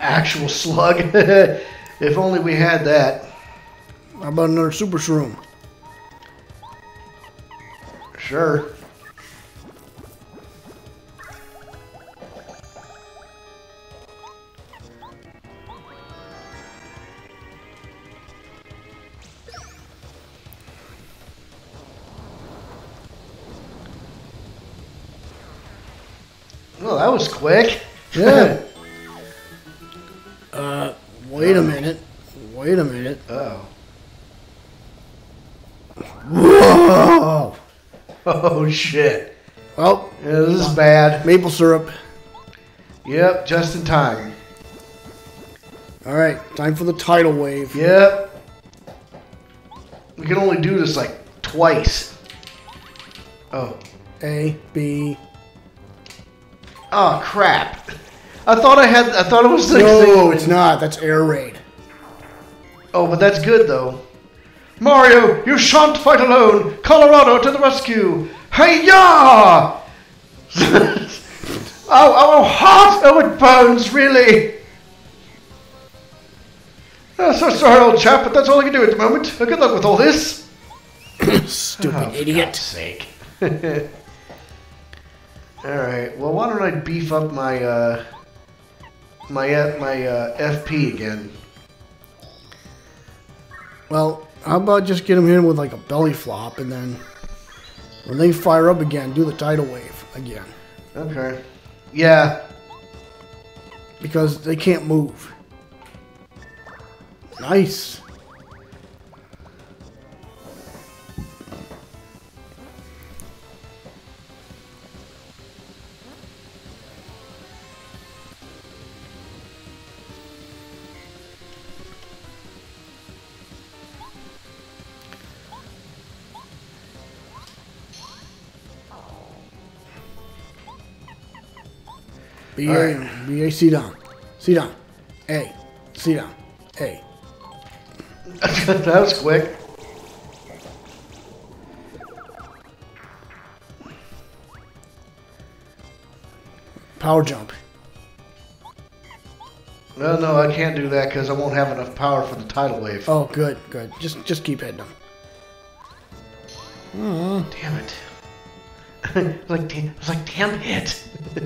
Actual slug. if only we had that. How about another super shroom? Sure. Well, that was quick. Yeah. uh, wait a minute. Wait a minute. oh. Whoa! Oh shit. Well, Yeah, this is bad. maple syrup. Yep, just in time. All right, time for the tidal wave. Yep. We can only do this like twice. Oh. A, B. Oh crap. I thought I had I thought it was like No, it's not. That's air raid. Oh, but that's good though. Mario, you shan't fight alone. Kolorado to the rescue. Hey ya! oh, oh, hot! Oh, it burns, really. Oh, so sorry, old chap, but that's all I can do at the moment. Uh, Good luck with all this. Stupid Oh, idiot. God's sake. all right. Well, why don't I beef up my uh, my uh, my uh, FP again? Well, how about just get them in with like a belly flop and then when they fire up again, do the tidal wave again. Okay. Yeah. Because they can't move. Nice. B A Alright. B A sit down. Sit down. A. Sit down. A. that was quick. Power jump. No, no, I can't do that because I won't have enough power for the tidal wave. Oh, good, good. Just just keep hitting them. Damn it. like, damn, I was like, damn it.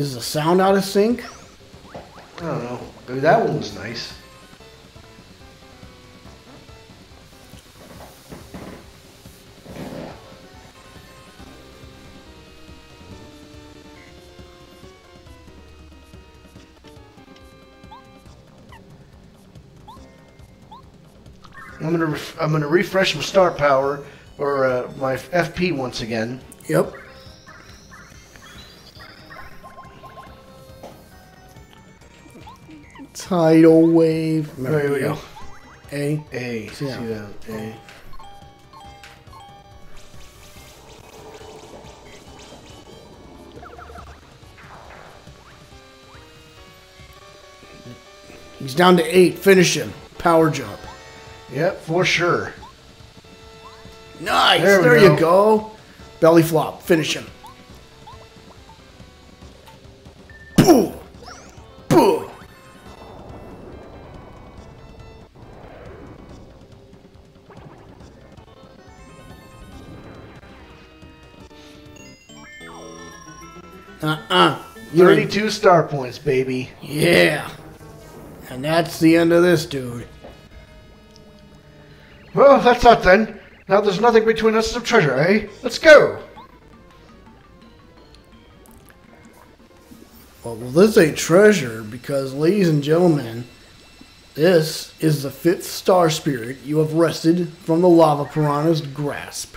Is the sound out of sync? I don't know. Maybe that one was nice. I'm gonna ref- I'm gonna refresh my start power or uh, my FP once again. Yep. Tidal wave. There we go. A. A. Yeah. That? A. He's down to eight. Finish him. Power jump. Yep, for sure. Nice. There There, we you go. go. Belly flop. Finish him. Boo. Uh-uh. You ain't- 32 star points, baby. Yeah. And that's the end of this, dude. Well, that's that then. Now there's nothing between us and treasure, eh? Let's go. Well, well, this ain't treasure because, ladies and gentlemen, this is the fifth star spirit you have wrested from the lava piranha's grasp.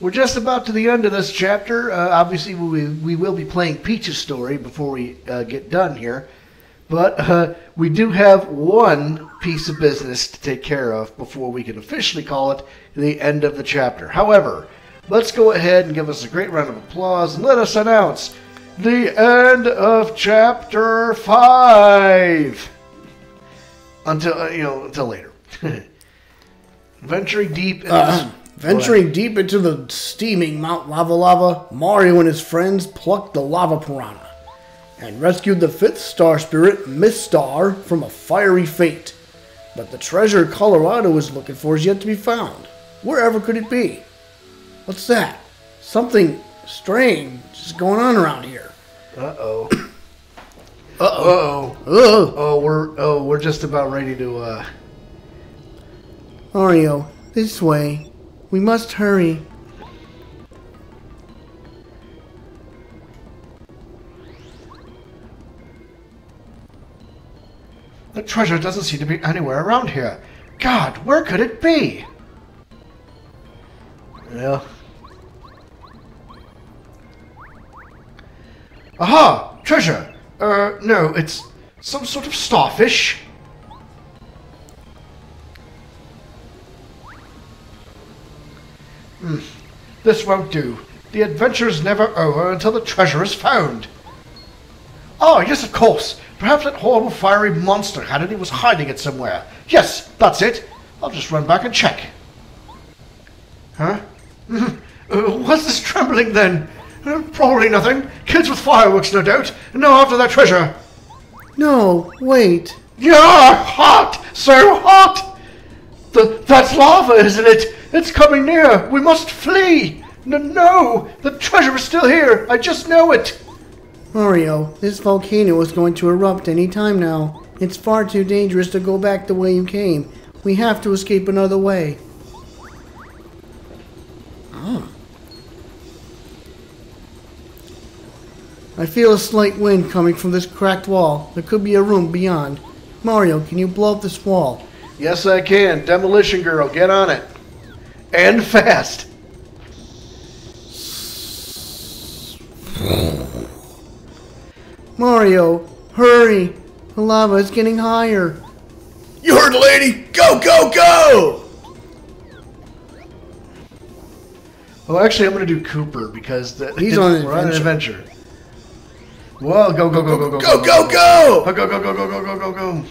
We're just about to the end of this chapter. Uh, obviously, we, we will be playing Peach's story before we uh, get done here. But uh, we do have one piece of business to take care of before we can officially call it the end of the chapter. However, let's go ahead and give us a great round of applause and let us announce the end of chapter 5. Until, uh, you know, until later. Venturing deep into Uh, venturing deep into the steaming Mount Lavalava, Mario and his friends plucked the lava piranha and rescued the fifth star spirit, Miss Star, from a fiery fate. But the treasure Kolorado is looking for is yet to be found. Wherever could it be? What's that? Something strange is going on around here. Uh-oh. Uh-oh. Uh-oh. Oh, we're oh, we're just about ready to uh Mario, this way. We must hurry. The treasure doesn't seem to be anywhere around here. God, where could it be? Yeah. Aha! Treasure! Uh, no, it's some sort of starfish. Hmm. This won't do. The adventure is never over until the treasure is found. Oh, yes, of course. Perhaps that horrible fiery monster had it and he was hiding it somewhere. Yes, that's it. I'll just run back and check. Huh? Uh, what's this trembling then? Uh, probably nothing. Kids with fireworks, no doubt. Now after that treasure. No, wait. Yeah, hot! So hot! The, that's lava, isn't it? It's coming near. We must flee. No, no, the treasure is still here. I just know it. Mario, this volcano is going to erupt any time now. It's far too dangerous to go back the way you came. We have to escape another way. Ah. I feel a slight wind coming from this cracked wall. There could be a room beyond. Mario, can you blow up this wall? Yes, I can. Demolition Girl, get on it. And fast. Mario, hurry! The lava is getting higher. You heard lady? Go, go, go! Well, actually, I'm going to do Kooper because the, He's on an we're on an adventure. Whoa, go, go, go, go, go, Go, go, Go, go! go, go, go, go, go, go, go, go.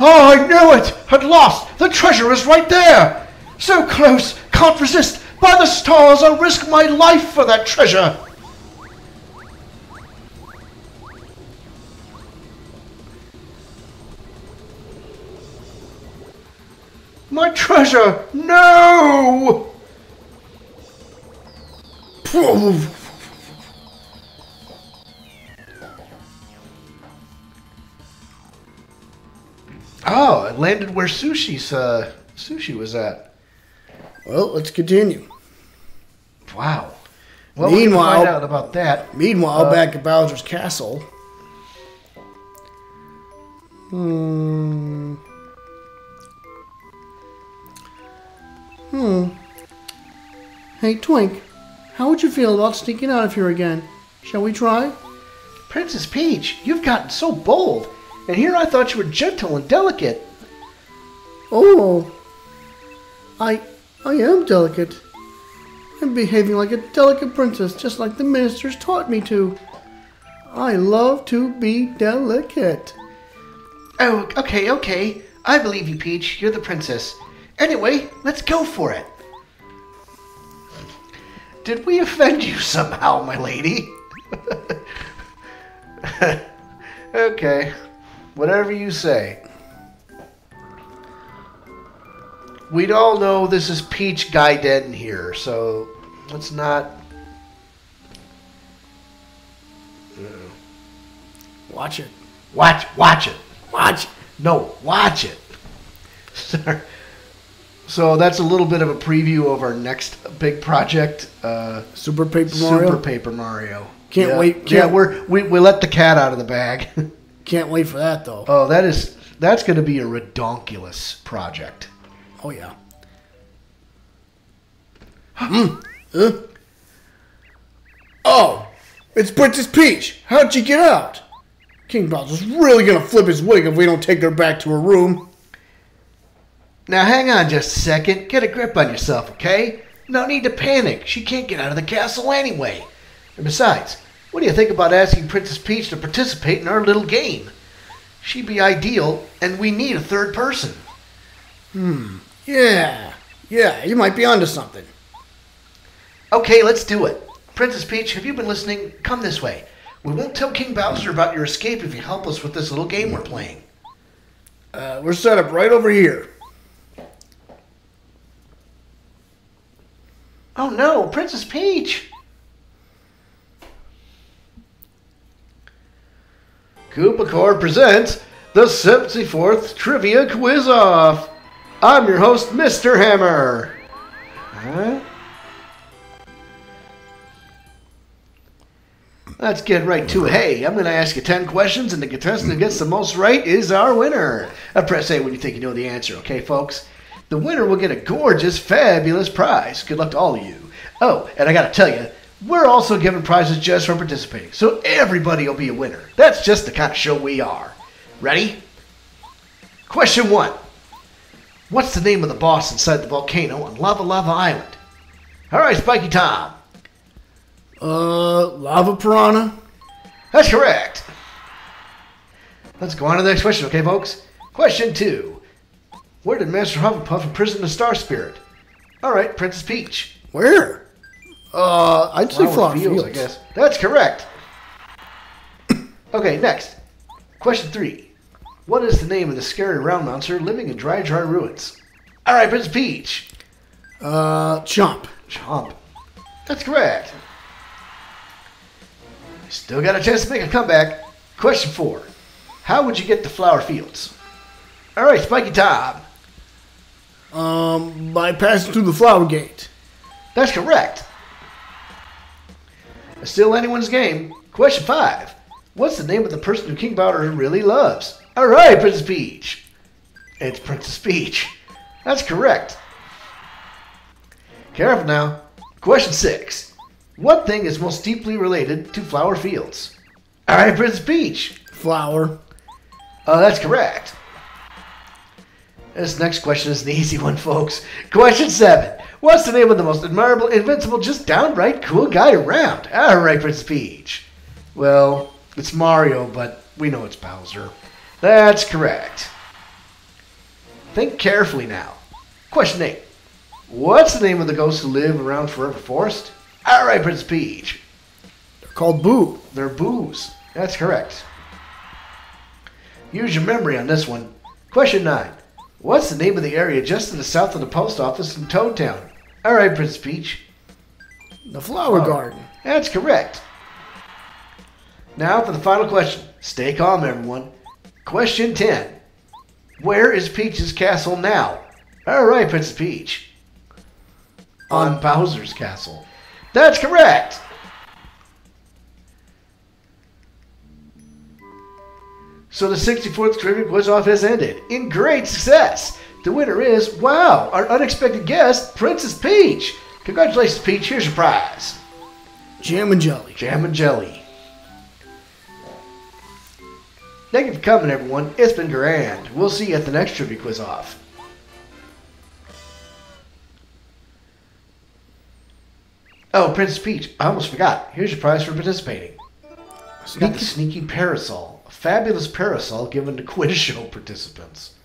Oh, I knew it! At last! The treasure is right there! So close! Can't resist! By the stars, I'll risk my life for that treasure! My treasure! No! Oh, it landed where Sushie's uh, Sushie was at. Well, let's continue. Wow. Well, Meanwhile- gonna find out about that. Meanwhile, Uh, back at Bowser's castle. Hmm. Hmm. Hey, Twink, how would you feel about sneaking out of here again? Shall we try? Princess Peach, you've gotten so bold, and here I thought you were gentle and delicate. Oh, I, I am delicate. I'm behaving like a delicate princess, just like the ministers taught me to. I love to be delicate. Oh, okay, okay. I believe you, Peach. You're the princess. Anyway, let's go for it. Did we offend you somehow, my lady? okay, whatever you say. We'd all know this is Peach Gaiden here, so let's not Watch it. Watch, watch it. Watch. No, watch it. So that's a little bit of a preview of our next big project, uh, Super Paper Mario. Super Paper Mario. Can't yeah. wait- yeah, can't- we're we, we let the cat out of the bag. Can't wait for that though. oh, that is that's going to be a redonkulous project. Oh yeah. Hmm. Huh? Oh, it's Princess Peach. How'd she get out? King Bowser's really gonna flip his wig if we don't take her back to her room. Now hang on just a second. Get a grip on yourself, okay? No need to panic. She can't get out of the castle anyway. And besides, what do you think about asking Princess Peach to participate in our little game? She'd be ideal, and we need a third person. Yeah, yeah, you might be onto something. Okay, let's do it. Princess Peach, have you been listening? Come this way. We won't tell King Bowser about your escape if you help us with this little game we're playing. Uh, we're set up right over here. Oh no, Princess Peach! Koopa Core presents the 74th Trivia Quiz Off. I'm your host, Mr. Hammer. Huh? Let's get right to it. Hey, I'm going to ask you 10 questions, and the contestant that gets the most right is our winner. Uh, press A when you think you know the answer, okay, folks? The winner will get a gorgeous, fabulous prize. Good luck to all of you. Oh, and I got to tell you, we're also giving prizes just for participating, so everybody will be a winner. That's just the kind of show we are. Ready? Question one What's the name of the boss inside the volcano on Lavalava Island? All right, Spiky Tom. Uh, Lava Piranha. That's correct. Let's go on to the next question, okay, folks? Question two. Where did Master Hufflepuff imprison the Star Spirit? All right, Princess Peach. Where? Uh, I'd say Flower Fields. I guess. That's correct. okay, next. Question three. What is the name of the scary round monster living in dry, dry ruins? All right, Prince Peach. Uh, Chomp. Chomp. That's correct. Still got a chance to make a comeback. Question four. How would you get to Flower Fields? All right, Spiky Tom. Um, by passing through the Flower Gate. That's correct. It's still anyone's game. Question five. What's the name of the person who King Bowser really loves? All right, Princess Peach. It's Princess Peach. That's correct. Careful now. Question six. What thing is most deeply related to flower fields? All right, Princess Peach. Flower. Uh, that's correct. This next question is an easy one, folks. Question seven. What's the name of the most admirable, invincible, just downright cool guy around? All right, Princess Peach. Well, it's Mario, but we know it's Bowser. That's correct. Think carefully now. Question eight. What's the name of the ghosts who live around Forever Forest? All right, Prince Peach. They're called Boo. They're boos. That's correct. Use your memory on this one. Question 9. What's the name of the area just to the south of the post office in Toad Town? All right, Prince Peach. The Flower Oh. Garden. That's correct. Now for the final question. Stay calm, everyone. Question 10. Where is Peach's castle now? All right, Prince Peach. On Bowser's castle. That's correct. So the 64th trivia quiz off has ended in great success. The winner is, wow, our unexpected guest, Princess Peach. Congratulations, Peach. Here's your prize. Jam and Jelly. Jam and jelly. Thank you for coming, everyone. It's been grand. We'll see you at the next trivia quiz off. Oh, Princess Peach, I almost forgot. Here's your prize for participating. The sneaky parasol, a fabulous parasol given to quiz show participants.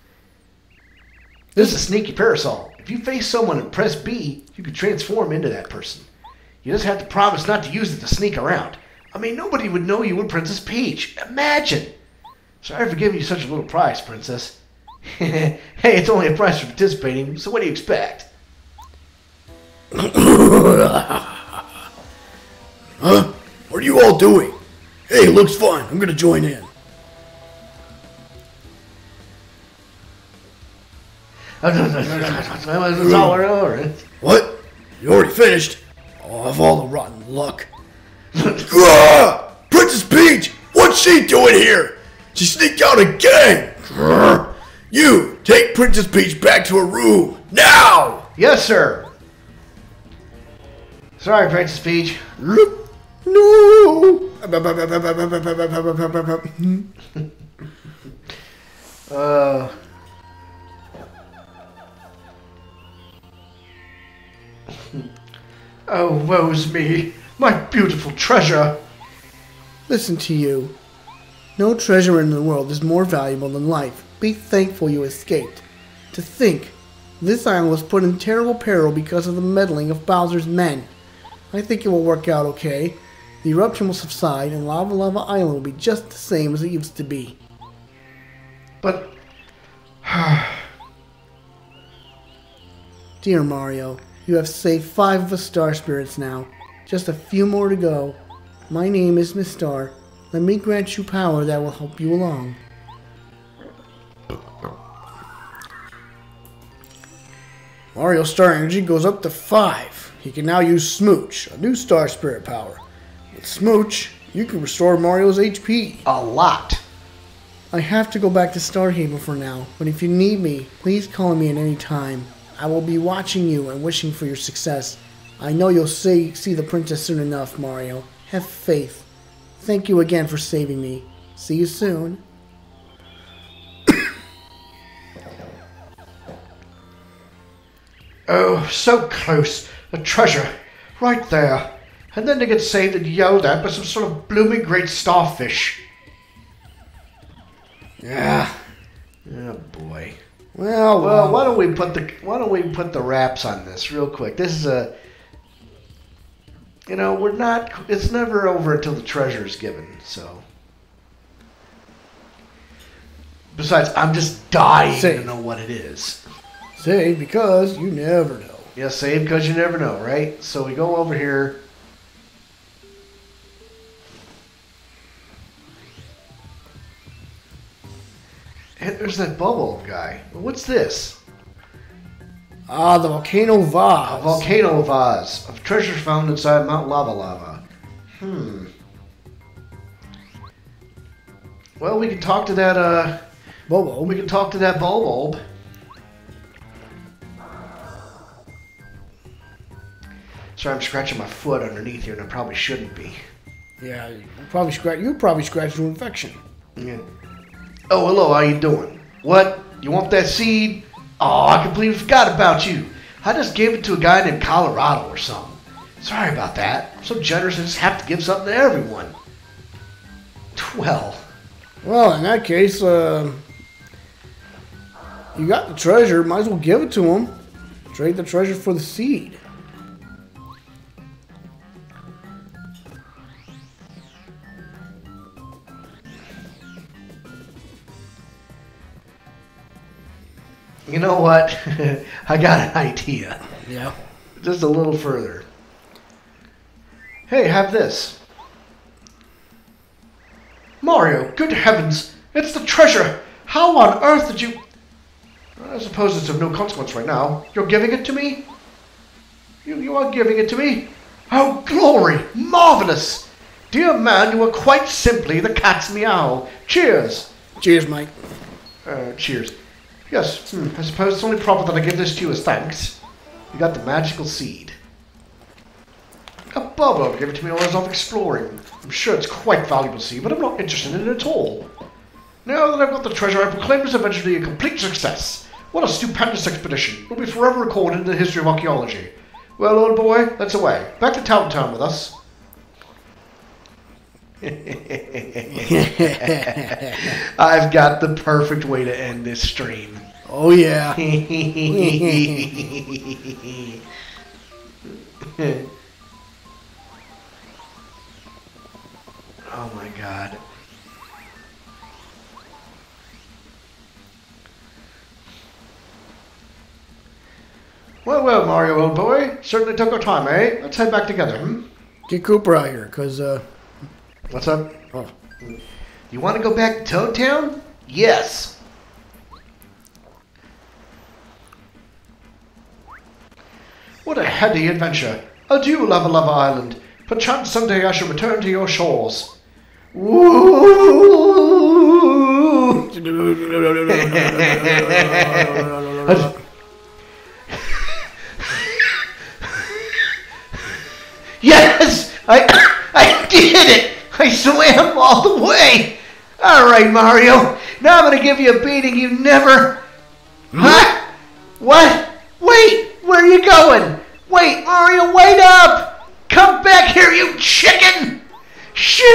This is a sneaky parasol. If you face someone and press B, you can transform into that person. You just have to promise not to use it to sneak around. I mean, nobody would know you were Princess Peach. Imagine! Sorry for giving you such a little price, Princess. hey, it's only a price for participating, so what do you expect? Huh? What are you all doing? Hey, looks fun. I'm gonna join in. it's all over. What? You already finished? Oh, I've all the rotten luck. Princess Peach! What's she doing here? She sneaked out again! You, take Princess Peach back to her room, now! Yes, sir. Sorry, Princess Peach. No. Uh. oh, woe's me, my beautiful treasure. Listen to you. No treasure in the world is more valuable than life. Be thankful you escaped. To think, this island was put in terrible peril because of the meddling of Bowser's men. I think it will work out okay. The eruption will subside and Lavalava Island will be just the same as it used to be. But Dear Mario, you have saved five of the Star Spirits now. Just a few more to go. My name is Miss Star. Let me grant you power that will help you along. Mario Star Energy goes up to five. He can now use Smooch, a new Star Spirit power. With Smooch, you can restore Mario's HP. a lot. I have to go back to Starhaven for now, but if you need me, please call me at any time. I will be watching you and wishing for your success. I know you'll see, see the princess soon enough, Mario. Have faith. Thank you again for saving me. See you soon. Oh, so close. The treasure. Right there. And then to get saved and yelled at by some sort of blooming great starfish. Yeah. Oh boy. Well, Well, why don't we put the why don't we put the wraps on this real quick? This is a you know, we're not it's never over until the treasure is given, so Besides, I'm just dying to know what it is. Say, because you never know. Yeah, save because you never know, right? So we go over here. And there's that bubble guy. What's this? Ah, the volcano vase. A volcano vase of treasure found inside Mount Lavalava. Hmm. Well, we can talk to that. Uh, Bobo. we can talk to that bulb. Sorry, I'm scratching my foot underneath here, and I probably shouldn't be. Yeah, you probably scratch. You probably scratched your infection. Yeah. Oh, hello. How you doing? What? You want that seed? Oh, I completely forgot about you. I just gave it to a guy named Kolorado or something. Sorry about that. I'm so generous I just have to give something to everyone. Well, Well, in that case, uh, you got the treasure. Might as well give it to him. Trade the treasure for the seed. You know what? I got an idea. Yeah. Just a little further. Hey, have this. Mario, good heavens, it's the treasure! How on earth did you. I suppose it's of no consequence right now. You're giving it to me? You, you are giving it to me? Oh, glory! Marvelous! Dear man, you are quite simply the cat's meow. Cheers! Cheers, Mike. Uh, cheers. Yes, hmm, I suppose it's only proper that I give this to you as thanks. You got the magical seed. A Bobo gave it to me while I was off exploring. I'm sure it's quite valuable seed, but I'm not interested in it at all. Now that I've got the treasure, I proclaim this be a complete success. What a stupendous expedition. It will be forever recorded in the history of archaeology. Well, old boy, let's away. Back to Town Town with us. I've got the perfect way to end this stream. Oh yeah. oh my god. Well, well, Mario, old boy. Certainly took our time, eh? Let's head back together, hmm? Get Kooper out here, cause uh, What's up? Oh. You want to go back to Toad Town? Yes. What a heady adventure. Adieu, Lavalava Island. Perchance someday I shall return to your shores. Woo! Yes! I I did it! I swam all the way! Alright, Mario. Now I'm gonna give you a beating you never. Hmm? Huh? What? Wait! Where are you going? Wait, Mario, wait up! Come back here, you chicken! Shoot!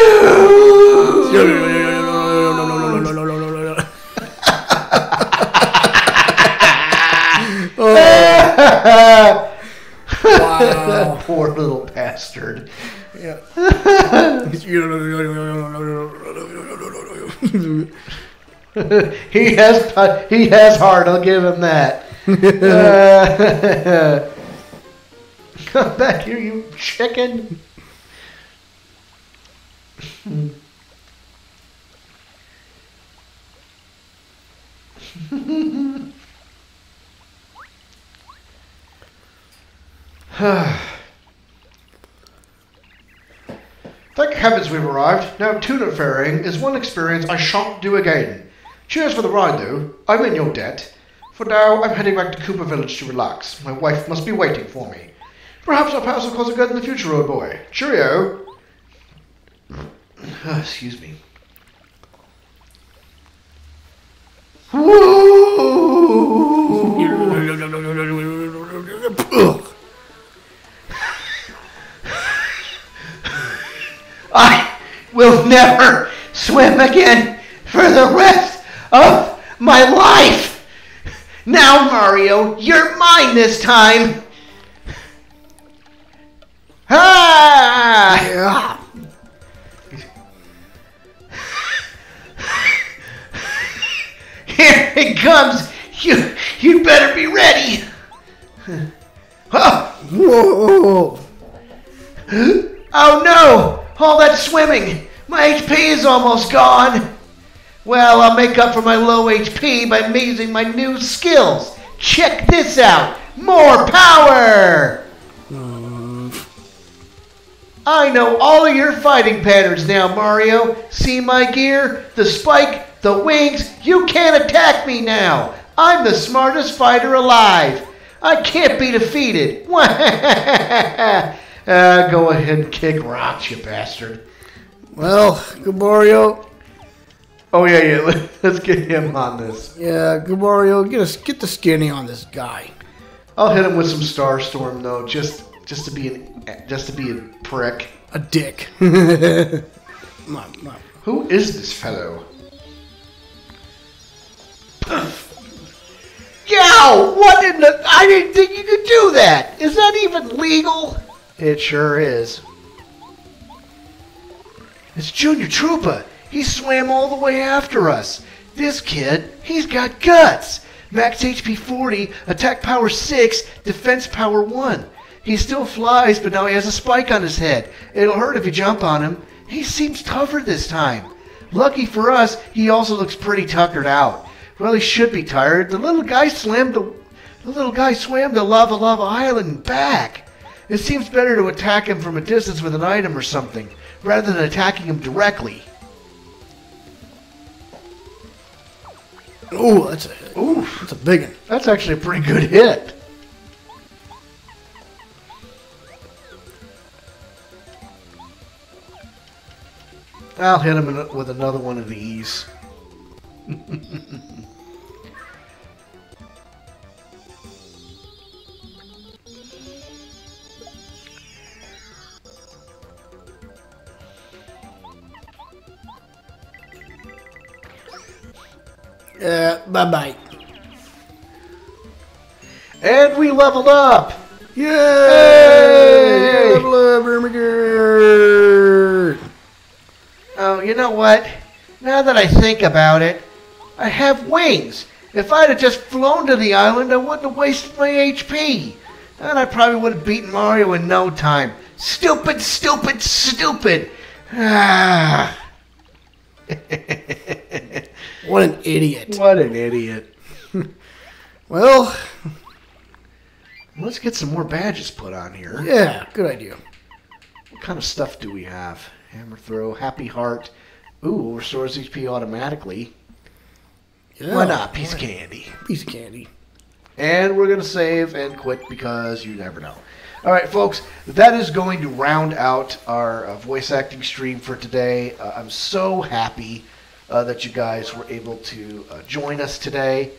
Wow. Oh. Poor little bastard. he has he has heart. I'll give him that. Uh, come back here, you chicken. Thank heavens we've arrived. Now tuna ferrying is one experience I shan't do again. Cheers for the ride though. I'm in your debt. For now, I'm heading back to Koopa Village to relax. My wife must be waiting for me. Perhaps our paths will cause a good in the future, old boy. Cheerio. Ah, Excuse me. Woo! I will never swim again for the rest of my life. Now, Mario, you're mine this time. Ah! Here it comes. You, you better be ready. Oh, Whoa! oh no! All that swimming! My HP is almost gone! Well, I'll make up for my low HP by using my new skills. Check this out! More power! I know all of your fighting patterns now, Mario. See my gear? The spike, the wings. You can't attack me now. I'm the smartest fighter alive. I can't be defeated. uh, go ahead and kick rocks, you bastard. Well, good Mario. Oh yeah, yeah. Let's get him on this. Yeah, good Mario. Get us get the skinny on this guy. I'll hit him with some Starstorm though, just just to be an just to be a prick. A dick. come on, come on. Who is this fellow? Yow! What in the? I didn't think you could do that. Is that even legal? It sure is. It's Junior Troopa. He swam all the way after us. This kid, he's got guts. Max HP 40, attack power 6, defense power 1. He still flies, but now he has a spike on his head. It'll hurt if you jump on him. He seems tougher this time. Lucky for us, he also looks pretty tuckered out. Well, he should be tired. The little guy swam the, the little guy swam to Lavalava Island and back. It seems better to attack him from a distance with an item or something, rather than attacking him directly. Ooh, that's a Ooh, that's a big one. that's actually a pretty good hit. I'll hit him with another one of these. Yeah, bye bye. And we leveled up! Yay! Hey! Level up, Ermiger! Oh, you know what? Now that I think about it, I have wings. If I'd have just flown to the island, I wouldn't have wasted my HP. And I probably would have beaten Mario in no time. Stupid, stupid, stupid. Ah, What an idiot. what an idiot. Well, Let's get some more badges put on here. yeah, good idea. What kind of stuff do we have? Hammer throw, happy heart. Ooh, restores HP automatically. Yeah, Why not? Piece of candy. Piece of candy. And we're going to save and quit because you never know. All right, folks, that is going to round out our uh, voice acting stream for today. Uh, I'm so happy uh, that you guys were able to uh, join us today.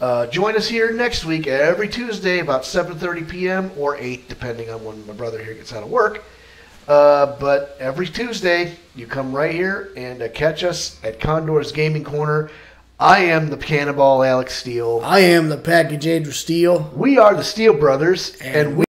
Uh, join us here next week every Tuesday about 7:30 p.m. or 8, depending on when my brother here gets out of work. Uh, but every Tuesday, you come right here and uh, catch us at Condor's Gaming Corner. I am the Cannonball Alex Steele. I am the package Andrew Steele. We are the Steele Brothers, and, And we